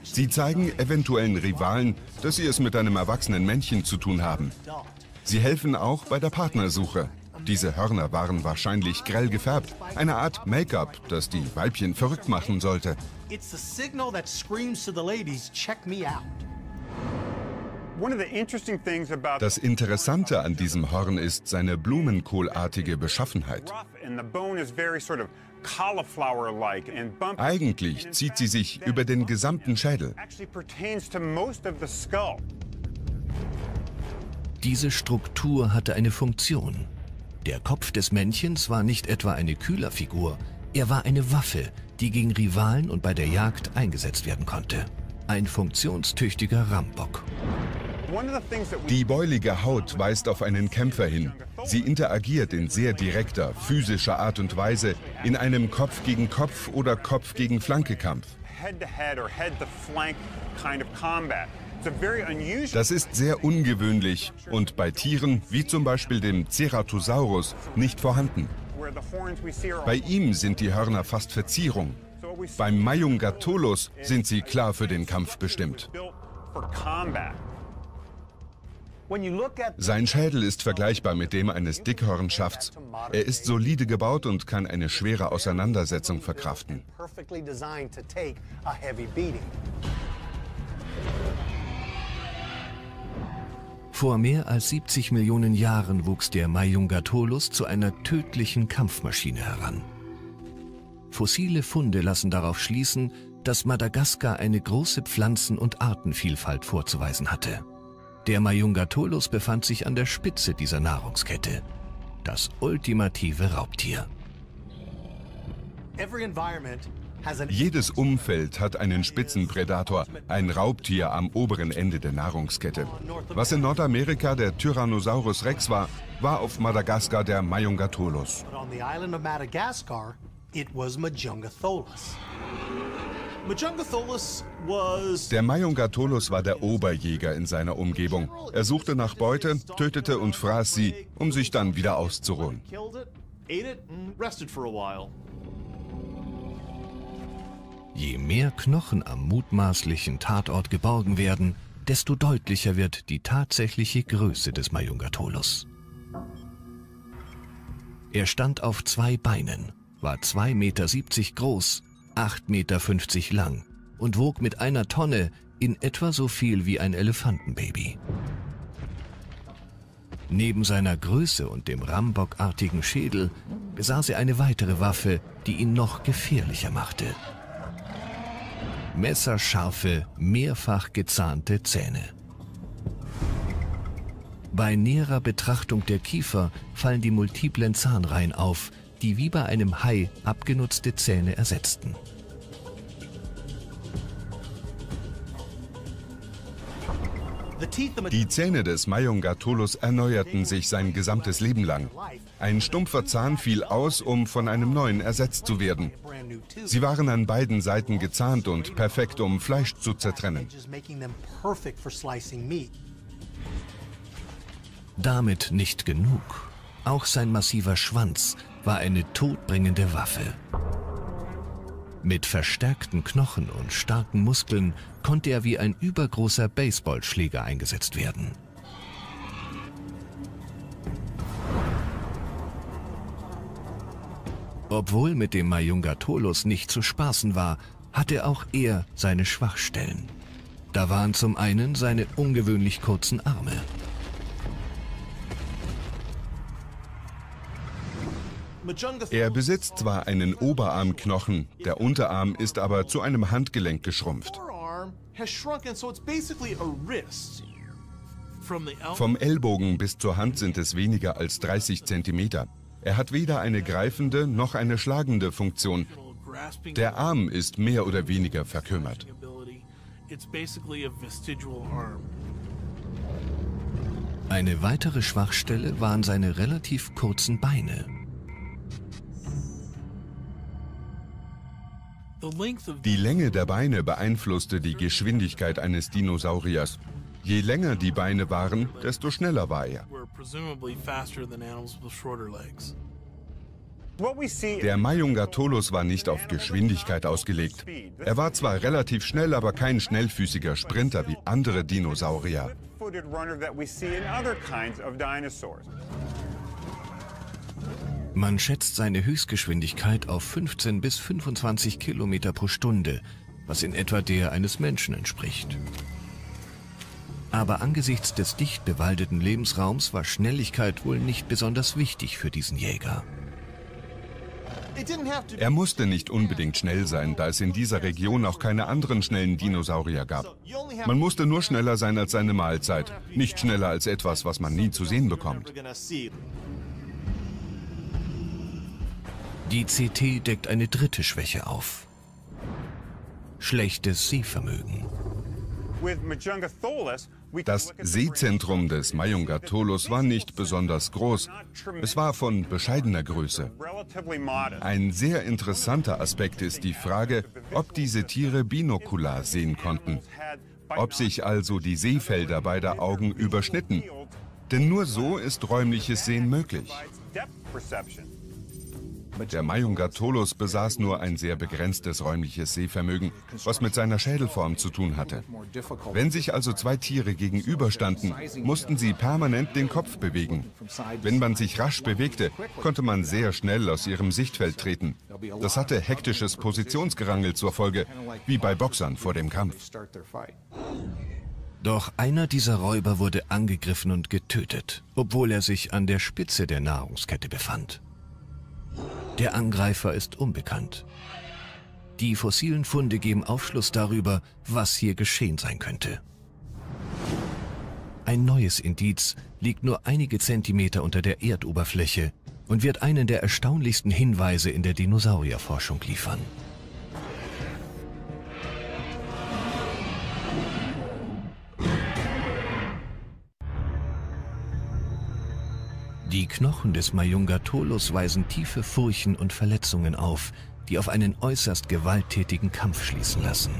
Sie zeigen eventuellen Rivalen, dass sie es mit einem erwachsenen Männchen zu tun haben. Sie helfen auch bei der Partnersuche. Diese Hörner waren wahrscheinlich grell gefärbt, eine Art Make-up, das die Weibchen verrückt machen sollte. Das Interessante an diesem Horn ist seine blumenkohlartige Beschaffenheit. Eigentlich zieht sie sich über den gesamten Schädel. Diese Struktur hatte eine Funktion. Der Kopf des Männchens war nicht etwa eine Kühlerfigur, er war eine Waffe, die gegen Rivalen und bei der Jagd eingesetzt werden konnte. Ein funktionstüchtiger Rambock. Die beulige Haut weist auf einen Kämpfer hin. Sie interagiert in sehr direkter, physischer Art und Weise in einem Kopf gegen Kopf oder Kopf gegen Flanke Kampf. Das ist sehr ungewöhnlich und bei Tieren wie zum Beispiel dem Ceratosaurus nicht vorhanden. Bei ihm sind die Hörner fast Verzierung. Beim Mayungatolus sind sie klar für den Kampf bestimmt. Sein Schädel ist vergleichbar mit dem eines Dickhornschafts. Er ist solide gebaut und kann eine schwere Auseinandersetzung verkraften. Vor mehr als 70 Millionen Jahren wuchs der Mayungatolus zu einer tödlichen Kampfmaschine heran. Fossile Funde lassen darauf schließen, dass Madagaskar eine große Pflanzen- und Artenvielfalt vorzuweisen hatte. Der Mayungatolus befand sich an der Spitze dieser Nahrungskette. Das ultimative Raubtier. Jedes Umfeld hat einen Spitzenprädator, ein Raubtier am oberen Ende der Nahrungskette. Was in Nordamerika der Tyrannosaurus rex war, war auf Madagaskar der Mayungatolus. Der Mayungatolus war der Oberjäger in seiner Umgebung. Er suchte nach Beute, tötete und fraß sie, um sich dann wieder auszuruhen. Je mehr Knochen am mutmaßlichen Tatort geborgen werden, desto deutlicher wird die tatsächliche Größe des Mayungatolus. Er stand auf zwei Beinen, war 2,70 Meter groß, 8,50 Meter lang und wog mit einer Tonne in etwa so viel wie ein Elefantenbaby. Neben seiner Größe und dem Rambockartigen Schädel besaß er eine weitere Waffe, die ihn noch gefährlicher machte messerscharfe, mehrfach gezahnte Zähne. Bei näherer Betrachtung der Kiefer fallen die multiplen Zahnreihen auf, die wie bei einem Hai abgenutzte Zähne ersetzten. Die Zähne des Mayungatolus erneuerten sich sein gesamtes Leben lang. Ein stumpfer Zahn fiel aus, um von einem neuen ersetzt zu werden. Sie waren an beiden Seiten gezahnt und perfekt, um Fleisch zu zertrennen. Damit nicht genug. Auch sein massiver Schwanz war eine todbringende Waffe. Mit verstärkten Knochen und starken Muskeln konnte er wie ein übergroßer Baseballschläger eingesetzt werden. Obwohl mit dem Mayunga Majungatolus nicht zu spaßen war, hatte auch er seine Schwachstellen. Da waren zum einen seine ungewöhnlich kurzen Arme. Er besitzt zwar einen Oberarmknochen, der Unterarm ist aber zu einem Handgelenk geschrumpft. Vom Ellbogen bis zur Hand sind es weniger als 30 Zentimeter. Er hat weder eine greifende noch eine schlagende Funktion. Der Arm ist mehr oder weniger verkümmert. Eine weitere Schwachstelle waren seine relativ kurzen Beine. Die Länge der Beine beeinflusste die Geschwindigkeit eines Dinosauriers. Je länger die Beine waren, desto schneller war er. Der Mayungatolus war nicht auf Geschwindigkeit ausgelegt. Er war zwar relativ schnell, aber kein schnellfüßiger Sprinter wie andere Dinosaurier. Man schätzt seine Höchstgeschwindigkeit auf 15 bis 25 Kilometer pro Stunde, was in etwa der eines Menschen entspricht. Aber angesichts des dicht bewaldeten Lebensraums war Schnelligkeit wohl nicht besonders wichtig für diesen Jäger. Er musste nicht unbedingt schnell sein, da es in dieser Region auch keine anderen schnellen Dinosaurier gab. Man musste nur schneller sein als seine Mahlzeit, nicht schneller als etwas, was man nie zu sehen bekommt. Die CT deckt eine dritte Schwäche auf. Schlechtes Sehvermögen. Das Seezentrum des Mayungatolus war nicht besonders groß. Es war von bescheidener Größe. Ein sehr interessanter Aspekt ist die Frage, ob diese Tiere binokular sehen konnten. Ob sich also die Sehfelder beider Augen überschnitten. Denn nur so ist räumliches Sehen möglich. Der Mayungatolus besaß nur ein sehr begrenztes räumliches Sehvermögen, was mit seiner Schädelform zu tun hatte. Wenn sich also zwei Tiere gegenüberstanden, mussten sie permanent den Kopf bewegen. Wenn man sich rasch bewegte, konnte man sehr schnell aus ihrem Sichtfeld treten. Das hatte hektisches Positionsgerangel zur Folge, wie bei Boxern vor dem Kampf. Doch einer dieser Räuber wurde angegriffen und getötet, obwohl er sich an der Spitze der Nahrungskette befand. Der Angreifer ist unbekannt. Die fossilen Funde geben Aufschluss darüber, was hier geschehen sein könnte. Ein neues Indiz liegt nur einige Zentimeter unter der Erdoberfläche und wird einen der erstaunlichsten Hinweise in der Dinosaurierforschung liefern. Die Knochen des Mayungatolus weisen tiefe Furchen und Verletzungen auf, die auf einen äußerst gewalttätigen Kampf schließen lassen.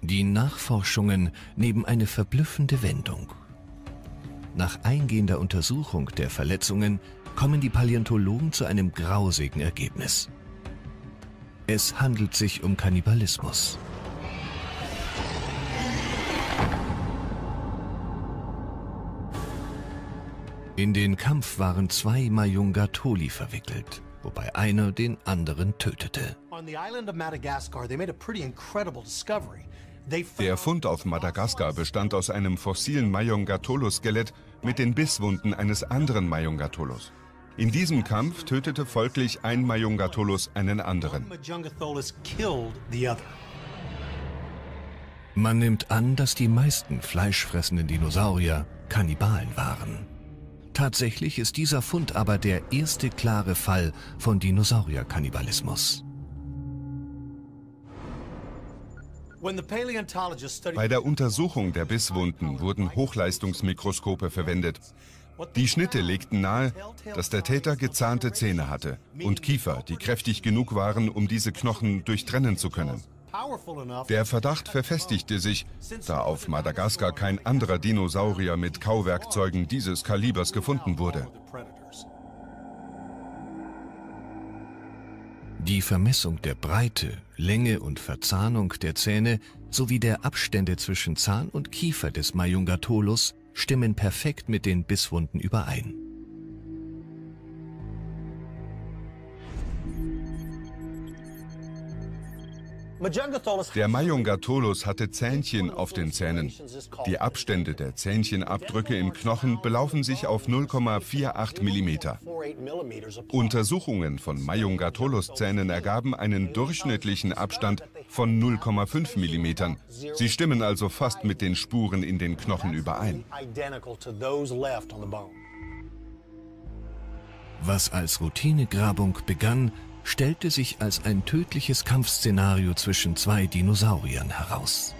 Die Nachforschungen nehmen eine verblüffende Wendung. Nach eingehender Untersuchung der Verletzungen kommen die Paläontologen zu einem grausigen Ergebnis. Es handelt sich um Kannibalismus. In den Kampf waren zwei Mayungatoli verwickelt, wobei einer den anderen tötete. Der Fund auf Madagaskar bestand aus einem fossilen Mayungatolus-Skelett mit den Bisswunden eines anderen Mayungatolus. In diesem Kampf tötete folglich ein Mayungatolus einen anderen. Man nimmt an, dass die meisten fleischfressenden Dinosaurier Kannibalen waren. Tatsächlich ist dieser Fund aber der erste klare Fall von Dinosaurierkannibalismus. Bei der Untersuchung der Bisswunden wurden Hochleistungsmikroskope verwendet. Die Schnitte legten nahe, dass der Täter gezahnte Zähne hatte und Kiefer, die kräftig genug waren, um diese Knochen durchtrennen zu können. Der Verdacht verfestigte sich, da auf Madagaskar kein anderer Dinosaurier mit Kauwerkzeugen dieses Kalibers gefunden wurde. Die Vermessung der Breite, Länge und Verzahnung der Zähne sowie der Abstände zwischen Zahn und Kiefer des Mayungatolus stimmen perfekt mit den Bisswunden überein. Der Mayungatolus hatte Zähnchen auf den Zähnen. Die Abstände der Zähnchenabdrücke im Knochen belaufen sich auf 0,48 mm. Untersuchungen von Mayungatolus-Zähnen ergaben einen durchschnittlichen Abstand von 0,5 mm. Sie stimmen also fast mit den Spuren in den Knochen überein. Was als Routinegrabung begann, stellte sich als ein tödliches Kampfszenario zwischen zwei Dinosauriern heraus.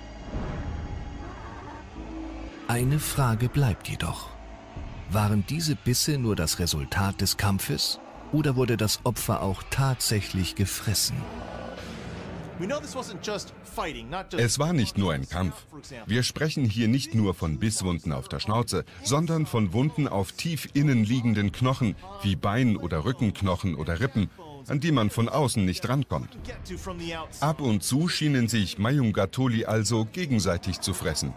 Eine Frage bleibt jedoch. Waren diese Bisse nur das Resultat des Kampfes oder wurde das Opfer auch tatsächlich gefressen? Es war nicht nur ein Kampf. Wir sprechen hier nicht nur von Bisswunden auf der Schnauze, sondern von Wunden auf tief innen liegenden Knochen, wie Bein- oder Rückenknochen oder Rippen, an die man von außen nicht rankommt. Ab und zu schienen sich Mayungatoli also gegenseitig zu fressen.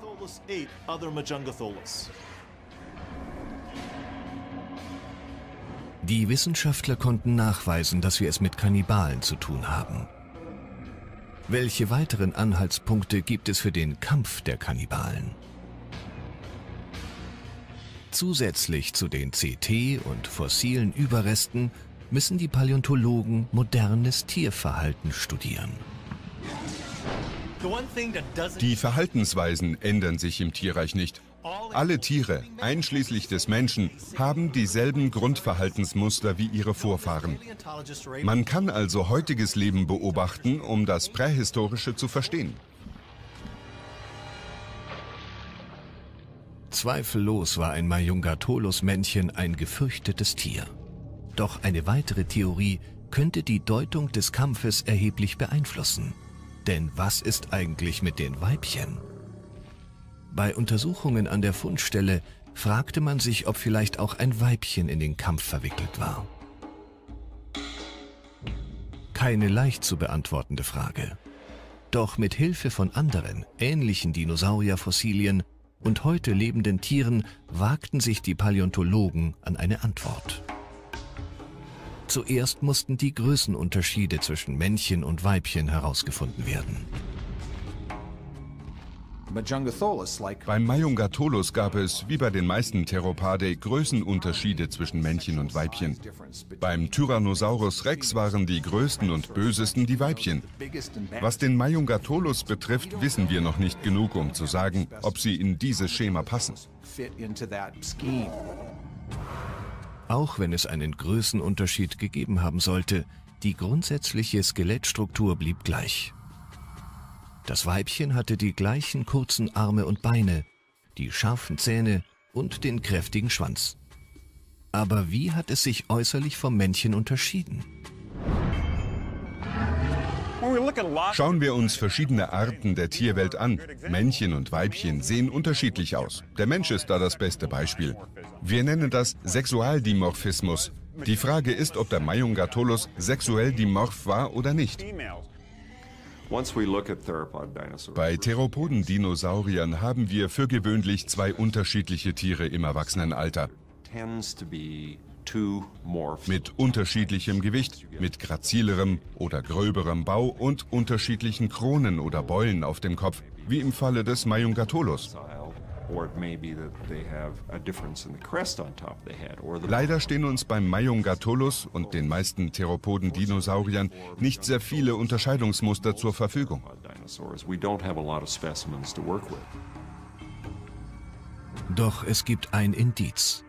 Die Wissenschaftler konnten nachweisen, dass wir es mit Kannibalen zu tun haben. Welche weiteren Anhaltspunkte gibt es für den Kampf der Kannibalen? Zusätzlich zu den CT und fossilen Überresten müssen die Paläontologen modernes Tierverhalten studieren. Die Verhaltensweisen ändern sich im Tierreich nicht. Alle Tiere, einschließlich des Menschen, haben dieselben Grundverhaltensmuster wie ihre Vorfahren. Man kann also heutiges Leben beobachten, um das Prähistorische zu verstehen. Zweifellos war ein Mayungatolus-Männchen ein gefürchtetes Tier. Doch eine weitere Theorie könnte die Deutung des Kampfes erheblich beeinflussen. Denn was ist eigentlich mit den Weibchen? Bei Untersuchungen an der Fundstelle fragte man sich, ob vielleicht auch ein Weibchen in den Kampf verwickelt war. Keine leicht zu beantwortende Frage. Doch mit Hilfe von anderen, ähnlichen Dinosaurierfossilien und heute lebenden Tieren wagten sich die Paläontologen an eine Antwort. Zuerst mussten die Größenunterschiede zwischen Männchen und Weibchen herausgefunden werden. Beim Mayungatolus gab es, wie bei den meisten Theropade, Größenunterschiede zwischen Männchen und Weibchen. Beim Tyrannosaurus rex waren die größten und bösesten die Weibchen. Was den Mayungatolus betrifft, wissen wir noch nicht genug, um zu sagen, ob sie in dieses Schema passen. Auch wenn es einen Größenunterschied gegeben haben sollte, die grundsätzliche Skelettstruktur blieb gleich. Das Weibchen hatte die gleichen kurzen Arme und Beine, die scharfen Zähne und den kräftigen Schwanz. Aber wie hat es sich äußerlich vom Männchen unterschieden? Schauen wir uns verschiedene Arten der Tierwelt an. Männchen und Weibchen sehen unterschiedlich aus. Der Mensch ist da das beste Beispiel. Wir nennen das Sexualdimorphismus. Die Frage ist, ob der Mayungatolus sexuell dimorph war oder nicht. Bei Theropoden-Dinosauriern haben wir für gewöhnlich zwei unterschiedliche Tiere im Erwachsenenalter. Mit unterschiedlichem Gewicht, mit grazilerem oder gröberem Bau und unterschiedlichen Kronen oder Beulen auf dem Kopf, wie im Falle des Mayungatolus. Leider stehen uns beim Mayungatolus und den meisten Theropoden-Dinosauriern nicht sehr viele Unterscheidungsmuster zur Verfügung. Doch es gibt ein Indiz.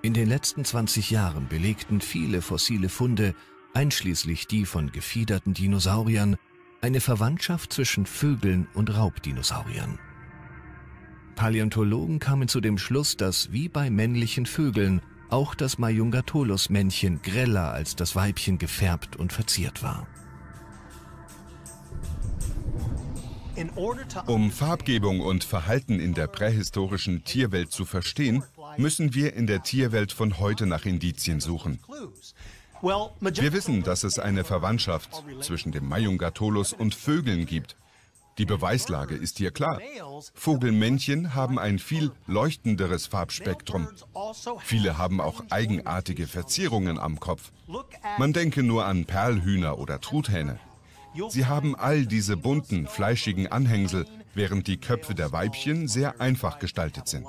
In den letzten 20 Jahren belegten viele fossile Funde, einschließlich die von gefiederten Dinosauriern, eine Verwandtschaft zwischen Vögeln und Raubdinosauriern. Paläontologen kamen zu dem Schluss, dass wie bei männlichen Vögeln auch das Mayungatolus-Männchen greller als das Weibchen gefärbt und verziert war. Um Farbgebung und Verhalten in der prähistorischen Tierwelt zu verstehen, müssen wir in der Tierwelt von heute nach Indizien suchen. Wir wissen, dass es eine Verwandtschaft zwischen dem Mayungatolus und Vögeln gibt. Die Beweislage ist hier klar. Vogelmännchen haben ein viel leuchtenderes Farbspektrum. Viele haben auch eigenartige Verzierungen am Kopf. Man denke nur an Perlhühner oder Truthähne. Sie haben all diese bunten, fleischigen Anhängsel, während die Köpfe der Weibchen sehr einfach gestaltet sind.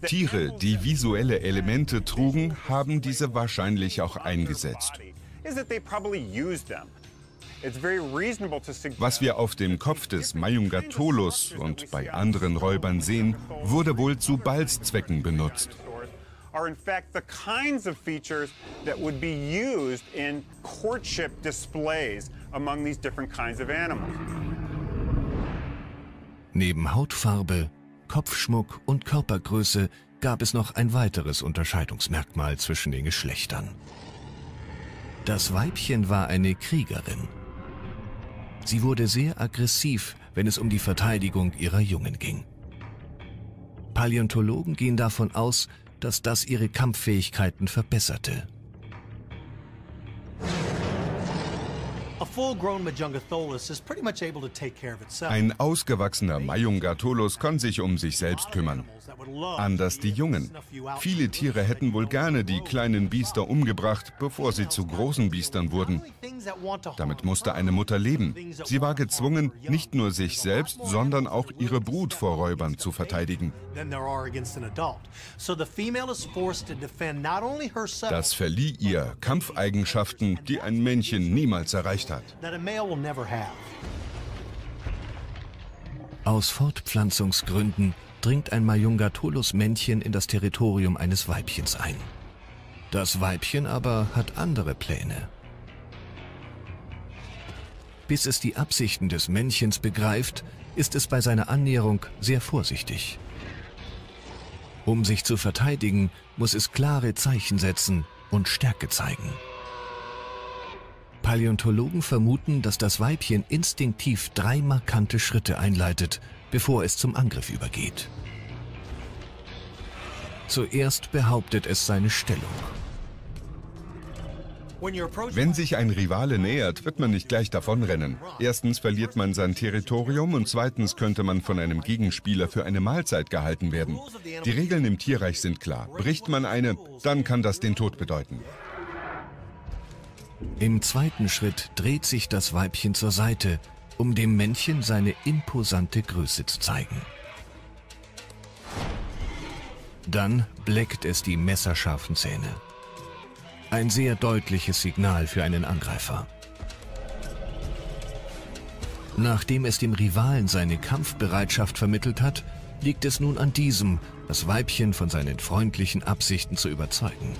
Tiere, die visuelle Elemente trugen, haben diese wahrscheinlich auch eingesetzt. Was wir auf dem Kopf des Mayungatolus und bei anderen Räubern sehen, wurde wohl zu Balzzwecken benutzt. Are in fact the kinds of features that would be used in courtship displays among these different kinds of animals. Neben Hautfarbe, Kopfschmuck und Körpergröße gab es noch ein weiteres Unterscheidungsmerkmal zwischen den Geschlechtern. Das Weibchen war eine Kriegerin. Sie wurde sehr aggressiv, wenn es um die Verteidigung ihrer Jungen ging. Paläontologen gehen davon aus, dass das ihre Kampffähigkeiten verbesserte. Ein ausgewachsener Mayungatolus kann sich um sich selbst kümmern. Anders die Jungen. Viele Tiere hätten wohl gerne die kleinen Biester umgebracht, bevor sie zu großen Biestern wurden. Damit musste eine Mutter leben. Sie war gezwungen, nicht nur sich selbst, sondern auch ihre Brut vor Räubern zu verteidigen. Das verlieh ihr Kampfeigenschaften, die ein Männchen niemals erreicht hat. Aus Fortpflanzungsgründen dringt ein Mayungatolus-Männchen in das Territorium eines Weibchens ein. Das Weibchen aber hat andere Pläne. Bis es die Absichten des Männchens begreift, ist es bei seiner Annäherung sehr vorsichtig. Um sich zu verteidigen, muss es klare Zeichen setzen und Stärke zeigen. Paläontologen vermuten, dass das Weibchen instinktiv drei markante Schritte einleitet, bevor es zum Angriff übergeht. Zuerst behauptet es seine Stellung. Wenn sich ein Rivale nähert, wird man nicht gleich davonrennen. Erstens verliert man sein Territorium und zweitens könnte man von einem Gegenspieler für eine Mahlzeit gehalten werden. Die Regeln im Tierreich sind klar. Bricht man eine, dann kann das den Tod bedeuten. Im zweiten Schritt dreht sich das Weibchen zur Seite, um dem Männchen seine imposante Größe zu zeigen. Dann bleckt es die messerscharfen Zähne. Ein sehr deutliches Signal für einen Angreifer. Nachdem es dem Rivalen seine Kampfbereitschaft vermittelt hat, liegt es nun an diesem, das Weibchen von seinen freundlichen Absichten zu überzeugen.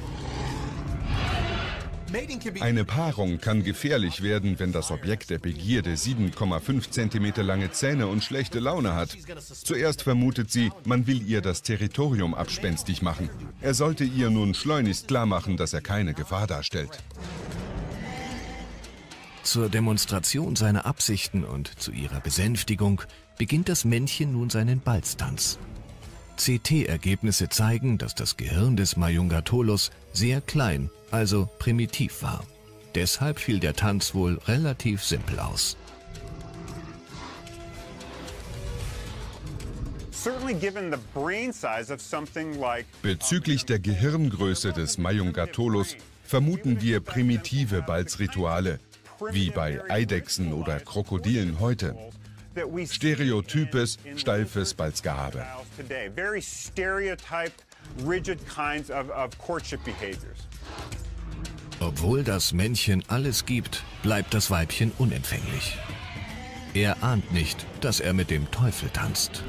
Eine Paarung kann gefährlich werden, wenn das Objekt der Begierde 7,5 cm lange Zähne und schlechte Laune hat. Zuerst vermutet sie, man will ihr das Territorium abspenstig machen. Er sollte ihr nun schleunigst klar machen, dass er keine Gefahr darstellt. Zur Demonstration seiner Absichten und zu ihrer Besänftigung beginnt das Männchen nun seinen Balztanz. CT-Ergebnisse zeigen, dass das Gehirn des Mayungatolus sehr klein, also primitiv war. Deshalb fiel der Tanz wohl relativ simpel aus. Bezüglich der Gehirngröße des Mayungatolus vermuten wir primitive Balzrituale, wie bei Eidechsen oder Krokodilen heute. Stereotypes, steifes Balzgehabe. Obwohl das Männchen alles gibt, bleibt das Weibchen unempfänglich. Er ahnt nicht, dass er mit dem Teufel tanzt.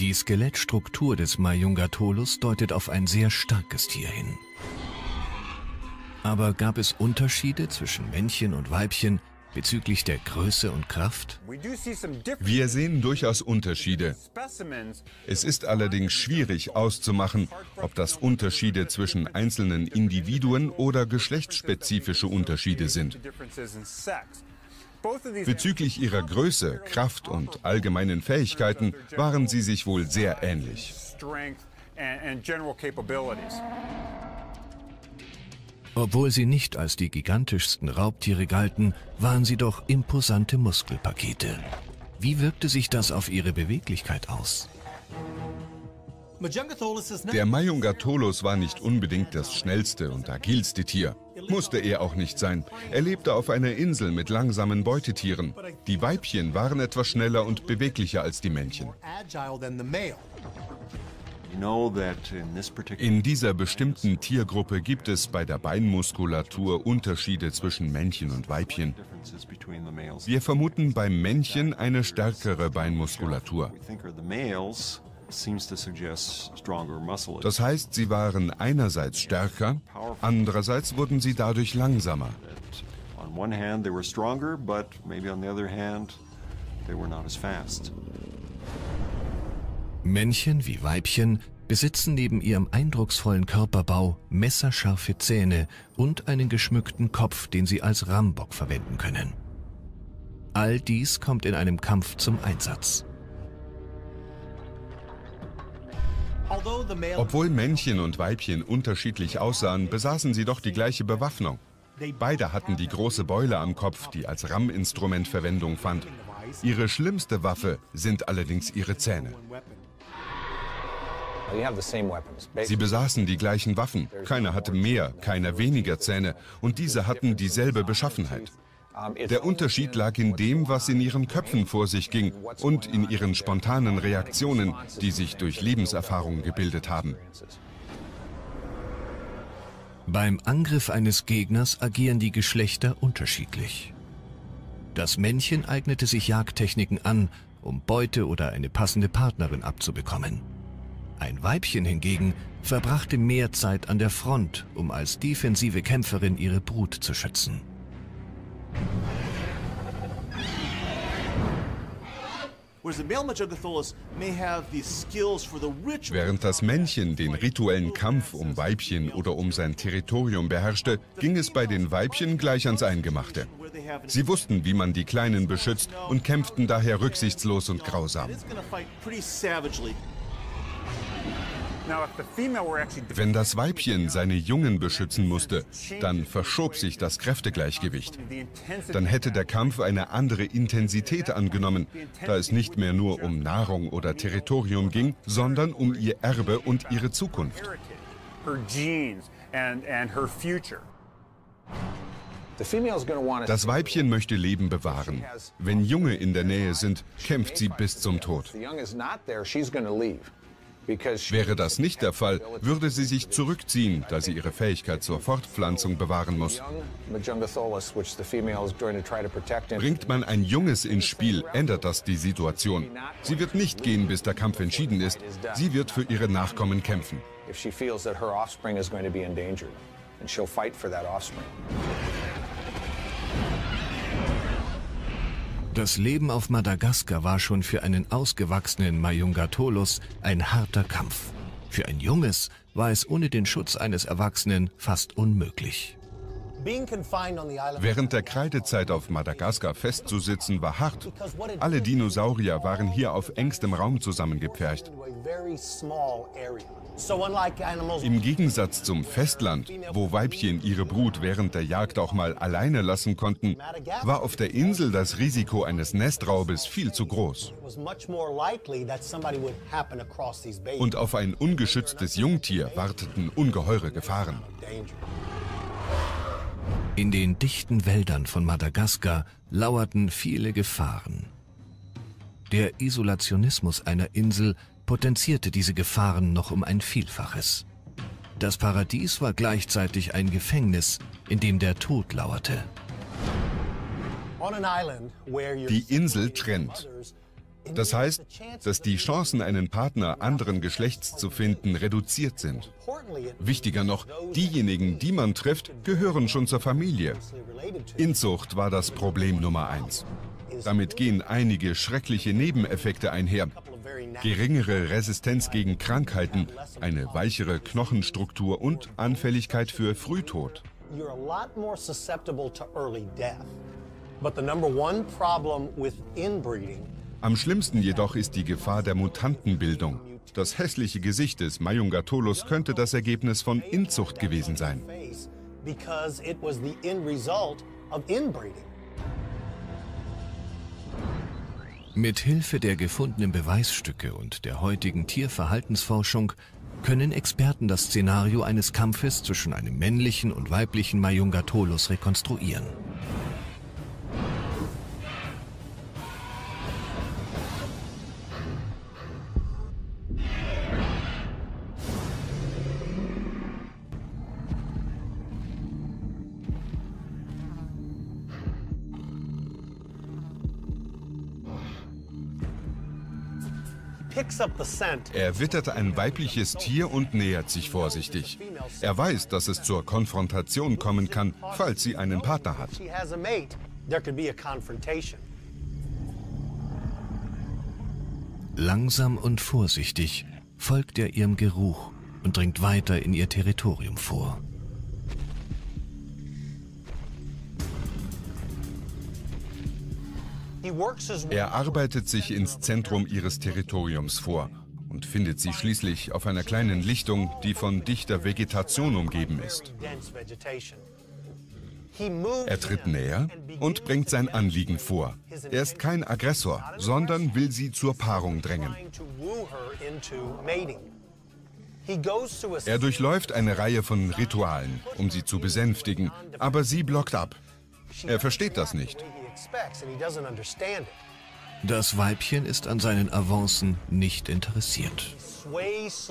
Die Skelettstruktur des Mayungatolus deutet auf ein sehr starkes Tier hin. Aber gab es Unterschiede zwischen Männchen und Weibchen bezüglich der Größe und Kraft? Wir sehen durchaus Unterschiede. Es ist allerdings schwierig auszumachen, ob das Unterschiede zwischen einzelnen Individuen oder geschlechtsspezifische Unterschiede sind. Bezüglich ihrer Größe, Kraft und allgemeinen Fähigkeiten waren sie sich wohl sehr ähnlich. Obwohl sie nicht als die gigantischsten Raubtiere galten, waren sie doch imposante Muskelpakete. Wie wirkte sich das auf ihre Beweglichkeit aus? Der Mayungatolus war nicht unbedingt das schnellste und agilste Tier. Musste er auch nicht sein. Er lebte auf einer Insel mit langsamen Beutetieren. Die Weibchen waren etwas schneller und beweglicher als die Männchen. In dieser bestimmten Tiergruppe gibt es bei der Beinmuskulatur Unterschiede zwischen Männchen und Weibchen. Wir vermuten beim Männchen eine stärkere Beinmuskulatur. Das heißt, sie waren einerseits stärker, andererseits wurden sie dadurch langsamer. Männchen wie Weibchen besitzen neben ihrem eindrucksvollen Körperbau messerscharfe Zähne und einen geschmückten Kopf, den sie als Rambock verwenden können. All dies kommt in einem Kampf zum Einsatz. Obwohl Männchen und Weibchen unterschiedlich aussahen, besaßen sie doch die gleiche Bewaffnung. Beide hatten die große Beule am Kopf, die als Ramminstrument Verwendung fand. Ihre schlimmste Waffe sind allerdings ihre Zähne. Sie besaßen die gleichen Waffen. Keiner hatte mehr, keiner weniger Zähne und diese hatten dieselbe Beschaffenheit. Der Unterschied lag in dem, was in ihren Köpfen vor sich ging und in ihren spontanen Reaktionen, die sich durch Lebenserfahrung gebildet haben. Beim Angriff eines Gegners agieren die Geschlechter unterschiedlich. Das Männchen eignete sich Jagdtechniken an, um Beute oder eine passende Partnerin abzubekommen. Ein Weibchen hingegen verbrachte mehr Zeit an der Front, um als defensive Kämpferin ihre Brut zu schützen. Während das Männchen den rituellen Kampf um Weibchen oder um sein Territorium beherrschte, ging es bei den Weibchen gleich ans Eingemachte. Sie wussten, wie man die Kleinen beschützt und kämpften daher rücksichtslos und grausam. Wenn das Weibchen seine Jungen beschützen musste, dann verschob sich das Kräftegleichgewicht. Dann hätte der Kampf eine andere Intensität angenommen, da es nicht mehr nur um Nahrung oder Territorium ging, sondern um ihr Erbe und ihre Zukunft. Das Weibchen möchte Leben bewahren. Wenn Junge in der Nähe sind, kämpft sie bis zum Tod. Wäre das nicht der Fall, würde sie sich zurückziehen, da sie ihre Fähigkeit zur Fortpflanzung bewahren muss. Bringt man ein Junges ins Spiel, ändert das die Situation. Sie wird nicht gehen, bis der Kampf entschieden ist. Sie wird für ihre Nachkommen kämpfen. And she'll fight for that offspring. Das Leben auf Madagaskar war schon für einen ausgewachsenen Mayungatolus ein harter Kampf. Für ein Junges war es ohne den Schutz eines Erwachsenen fast unmöglich. Während der Kreidezeit auf Madagaskar festzusitzen war hart. Alle Dinosaurier waren hier auf engstem Raum zusammengepfercht. Im Gegensatz zum Festland, wo Weibchen ihre Brut während der Jagd auch mal alleine lassen konnten, war auf der Insel das Risiko eines Nestraubes viel zu groß. Und auf ein ungeschütztes Jungtier warteten ungeheure Gefahren. In den dichten Wäldern von Madagaskar lauerten viele Gefahren. Der Isolationismus einer Insel potenzierte diese Gefahren noch um ein Vielfaches. Das Paradies war gleichzeitig ein Gefängnis, in dem der Tod lauerte. Die Insel trennt. Das heißt, dass die Chancen, einen Partner anderen Geschlechts zu finden, reduziert sind. Wichtiger noch, diejenigen, die man trifft, gehören schon zur Familie. Inzucht war das Problem Nummer eins. Damit gehen einige schreckliche Nebeneffekte einher. Geringere Resistenz gegen Krankheiten, eine weichere Knochenstruktur und Anfälligkeit für Frühtod. Am schlimmsten jedoch ist die Gefahr der Mutantenbildung. Das hässliche Gesicht des Mayungatolus könnte das Ergebnis von Inzucht gewesen sein. because it was the end result of inbreeding. Mit Hilfe der gefundenen Beweisstücke und der heutigen Tierverhaltensforschung können Experten das Szenario eines Kampfes zwischen einem männlichen und weiblichen Mayungatolus rekonstruieren. Er wittert ein weibliches Tier und nähert sich vorsichtig. Er weiß, dass es zur Konfrontation kommen kann, falls sie einen Partner hat. Langsam und vorsichtig folgt er ihrem Geruch und dringt weiter in ihr Territorium vor. Er arbeitet sich ins Zentrum ihres Territoriums vor und findet sie schließlich auf einer kleinen Lichtung, die von dichter Vegetation umgeben ist. Er tritt näher und bringt sein Anliegen vor. Er ist kein Aggressor, sondern will sie zur Paarung drängen. Er durchläuft eine Reihe von Ritualen, um sie zu besänftigen, aber sie blockt ab. Er versteht das nicht. Das Weibchen ist an seinen Avancen nicht interessiert.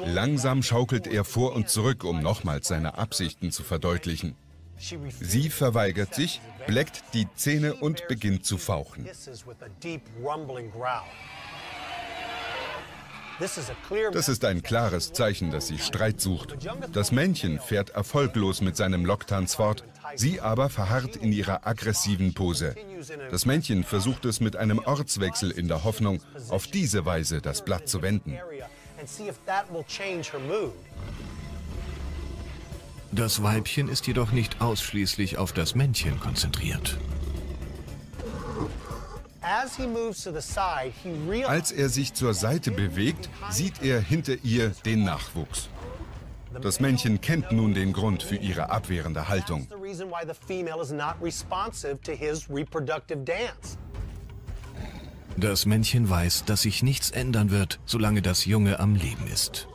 Langsam schaukelt er vor und zurück, um nochmals seine Absichten zu verdeutlichen. Sie verweigert sich, bleckt die Zähne und beginnt zu fauchen. Das ist ein klares Zeichen, dass sie Streit sucht. Das Männchen fährt erfolglos mit seinem Locktanz fort, sie aber verharrt in ihrer aggressiven Pose. Das Männchen versucht es mit einem Ortswechsel in der Hoffnung, auf diese Weise das Blatt zu wenden. Das Weibchen ist jedoch nicht ausschließlich auf das Männchen konzentriert. Als er sich zur Seite bewegt, sieht er hinter ihr den Nachwuchs. Das Männchen kennt nun den Grund für ihre abwehrende Haltung. Das Männchen weiß, dass sich nichts ändern wird, solange das Junge am Leben ist.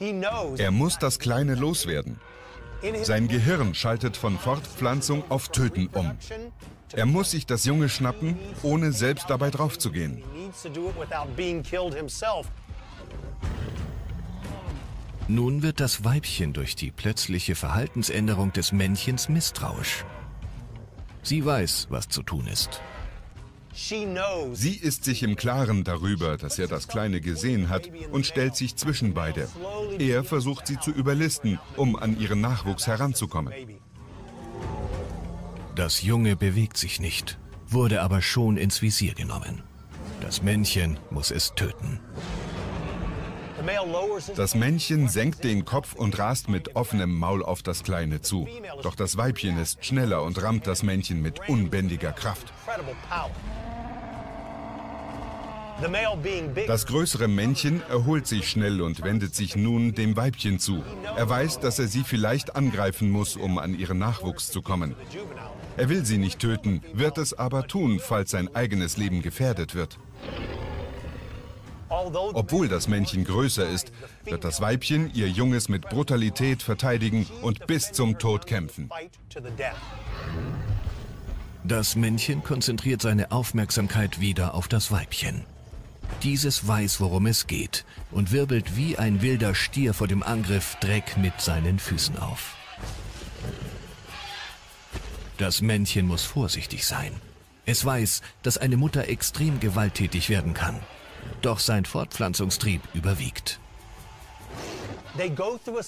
Er muss das Kleine loswerden. Sein Gehirn schaltet von Fortpflanzung auf Töten um. Er muss sich das Junge schnappen, ohne selbst dabei draufzugehen. Nun wird das Weibchen durch die plötzliche Verhaltensänderung des Männchens misstrauisch. Sie weiß, was zu tun ist. Sie ist sich im Klaren darüber, dass er das Kleine gesehen hat und stellt sich zwischen beide. Er versucht sie zu überlisten, um an ihren Nachwuchs heranzukommen. Das Junge bewegt sich nicht, wurde aber schon ins Visier genommen. Das Männchen muss es töten. Das Männchen senkt den Kopf und rast mit offenem Maul auf das Kleine zu. Doch das Weibchen ist schneller und rammt das Männchen mit unbändiger Kraft. Das größere Männchen erholt sich schnell und wendet sich nun dem Weibchen zu. Er weiß, dass er sie vielleicht angreifen muss, um an ihren Nachwuchs zu kommen. Er will sie nicht töten, wird es aber tun, falls sein eigenes Leben gefährdet wird. Obwohl das Männchen größer ist, wird das Weibchen ihr Junges mit Brutalität verteidigen und bis zum Tod kämpfen. Das Männchen konzentriert seine Aufmerksamkeit wieder auf das Weibchen. Dieses weiß, worum es geht und wirbelt wie ein wilder Stier vor dem Angriff Dreck mit seinen Füßen auf. Das Männchen muss vorsichtig sein. Es weiß, dass eine Mutter extrem gewalttätig werden kann. Doch sein Fortpflanzungstrieb überwiegt.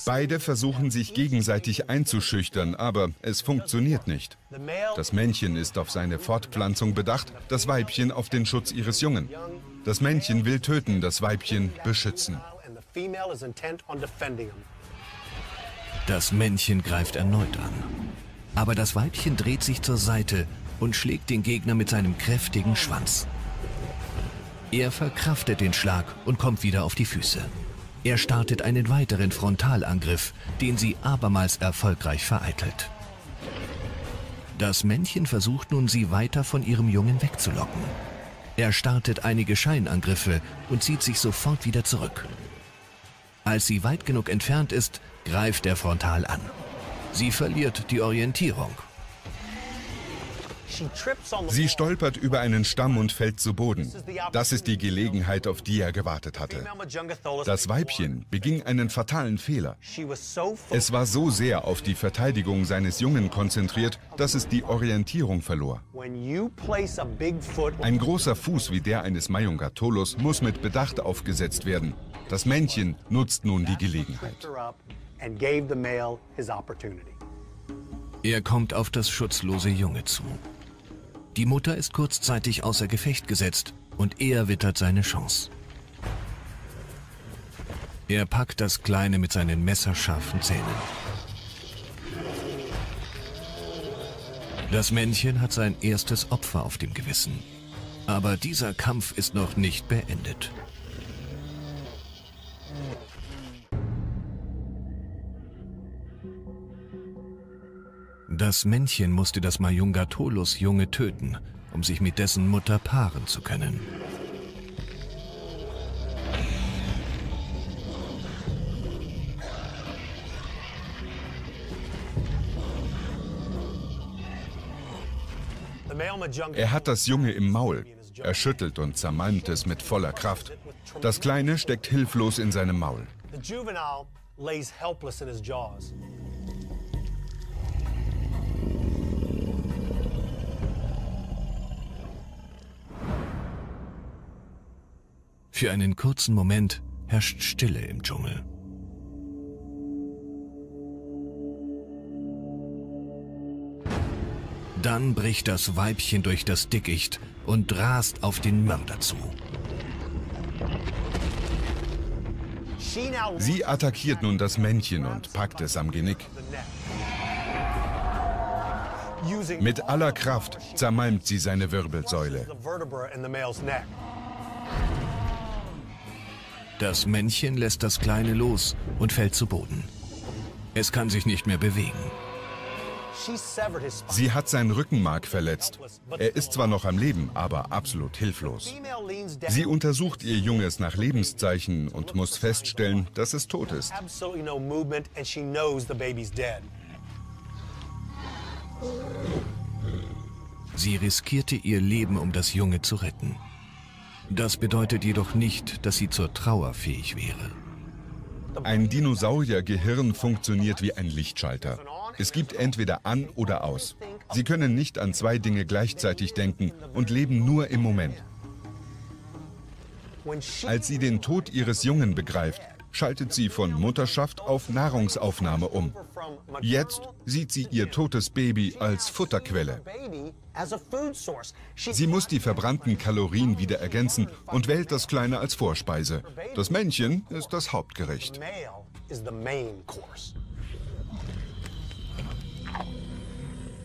Beide versuchen sich gegenseitig einzuschüchtern, aber es funktioniert nicht. Das Männchen ist auf seine Fortpflanzung bedacht, das Weibchen auf den Schutz ihres Jungen. Das Männchen will töten, das Weibchen beschützen. Das Männchen greift erneut an. Aber das Weibchen dreht sich zur Seite und schlägt den Gegner mit seinem kräftigen Schwanz. Er verkraftet den Schlag und kommt wieder auf die Füße. Er startet einen weiteren Frontalangriff, den sie abermals erfolgreich vereitelt. Das Männchen versucht nun, sie weiter von ihrem Jungen wegzulocken. Er startet einige Scheinangriffe und zieht sich sofort wieder zurück. Als sie weit genug entfernt ist, greift er frontal an. Sie verliert die Orientierung. Sie stolpert über einen Stamm und fällt zu Boden. Das ist die Gelegenheit, auf die er gewartet hatte. Das Weibchen beging einen fatalen Fehler. Es war so sehr auf die Verteidigung seines Jungen konzentriert, dass es die Orientierung verlor. Ein großer Fuß wie der eines Mayungatolus muss mit Bedacht aufgesetzt werden. Das Männchen nutzt nun die Gelegenheit. Er kommt auf das schutzlose Junge zu. Die Mutter ist kurzzeitig außer Gefecht gesetzt und er wittert seine Chance. Er packt das Kleine mit seinen messerscharfen Zähnen. Das Männchen hat sein erstes Opfer auf dem Gewissen. Aber dieser Kampf ist noch nicht beendet. Das Männchen musste das Mayungatolus-Junge töten, um sich mit dessen Mutter paaren zu können. Er hat das Junge im Maul. Er schüttelt und zermalmt es mit voller Kraft. Das Kleine steckt hilflos in seinem Maul. Für einen kurzen Moment herrscht Stille im Dschungel. Dann bricht das Weibchen durch das Dickicht und rast auf den Mörder zu. Sie attackiert nun das Männchen und packt es am Genick. Mit aller Kraft zermalmt sie seine Wirbelsäule. Das Männchen lässt das Kleine los und fällt zu Boden. Es kann sich nicht mehr bewegen. Sie hat sein Rückenmark verletzt. Er ist zwar noch am Leben, aber absolut hilflos. Sie untersucht ihr Junges nach Lebenszeichen und muss feststellen, dass es tot ist. Sie riskierte ihr Leben, um das Junge zu retten. Das bedeutet jedoch nicht, dass sie zur Trauer fähig wäre. Ein Dinosauriergehirn funktioniert wie ein Lichtschalter. Es gibt entweder an oder aus. Sie können nicht an zwei Dinge gleichzeitig denken und leben nur im Moment. Als sie den Tod ihres Jungen begreift, schaltet sie von Mutterschaft auf Nahrungsaufnahme um. Jetzt sieht sie ihr totes Baby als Futterquelle. Sie muss die verbrannten Kalorien wieder ergänzen und wählt das Kleine als Vorspeise. Das Männchen ist das Hauptgericht.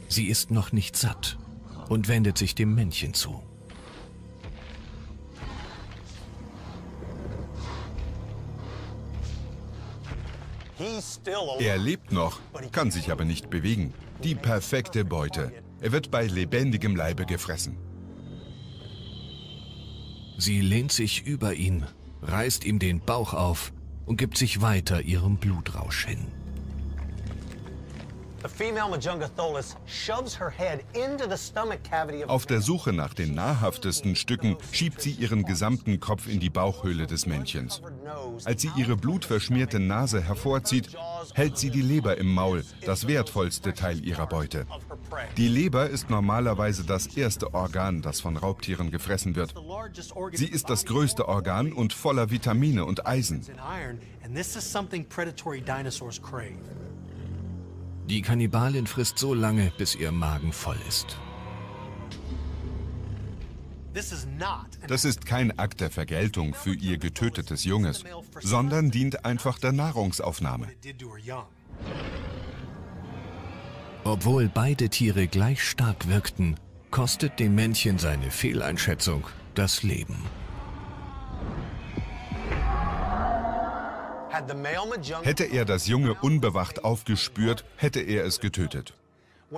Sie ist noch nicht satt und wendet sich dem Männchen zu. Er lebt noch, kann sich aber nicht bewegen. Die perfekte Beute. Er wird bei lebendigem Leibe gefressen. Sie lehnt sich über ihn, reißt ihm den Bauch auf und gibt sich weiter ihrem Blutrausch hin. Auf der Suche nach den nahrhaftesten Stücken schiebt sie ihren gesamten Kopf in die Bauchhöhle des Männchens. Als sie ihre blutverschmierte Nase hervorzieht, hält sie die Leber im Maul, das wertvollste Teil ihrer Beute. Die Leber ist normalerweise das erste Organ, das von Raubtieren gefressen wird. Sie ist das größte Organ und voller Vitamine und Eisen. Die Kannibalin frisst so lange, bis ihr Magen voll ist. Das ist kein Akt der Vergeltung für ihr getötetes Junges, sondern dient einfach der Nahrungsaufnahme. Obwohl beide Tiere gleich stark wirkten, kostet dem Männchen seine Fehleinschätzung das Leben. Hätte er das Junge unbewacht aufgespürt, hätte er es getötet.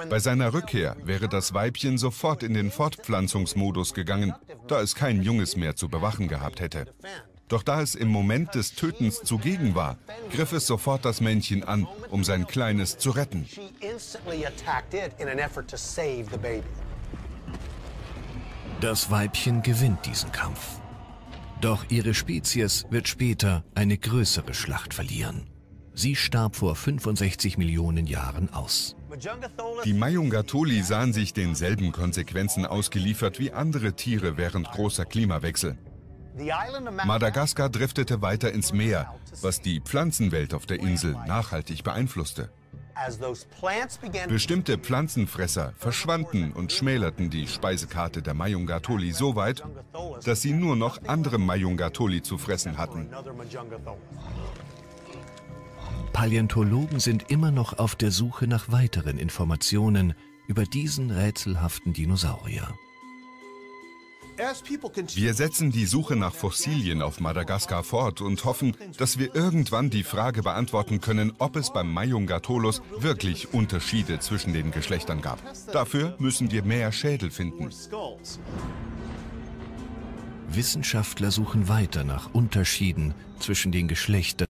Bei seiner Rückkehr wäre das Weibchen sofort in den Fortpflanzungsmodus gegangen, da es kein Junges mehr zu bewachen gehabt hätte. Doch da es im Moment des Tötens zugegen war, griff es sofort das Männchen an, um sein Kleines zu retten. Das Weibchen gewinnt diesen Kampf. Doch ihre Spezies wird später eine größere Schlacht verlieren. Sie starb vor 65 Millionen Jahren aus. Die Mayungatoli sahen sich denselben Konsequenzen ausgeliefert wie andere Tiere während großer Klimawechsel. Madagaskar driftete weiter ins Meer, was die Pflanzenwelt auf der Insel nachhaltig beeinflusste. Bestimmte Pflanzenfresser verschwanden und schmälerten die Speisekarte der Mayungatoli so weit, dass sie nur noch andere Mayungatoli zu fressen hatten. Paläontologen sind immer noch auf der Suche nach weiteren Informationen über diesen rätselhaften Dinosaurier. Wir setzen die Suche nach Fossilien auf Madagaskar fort und hoffen, dass wir irgendwann die Frage beantworten können, ob es beim Mayungatolus wirklich Unterschiede zwischen den Geschlechtern gab. Dafür müssen wir mehr Schädel finden. Wissenschaftler suchen weiter nach Unterschieden zwischen den Geschlechtern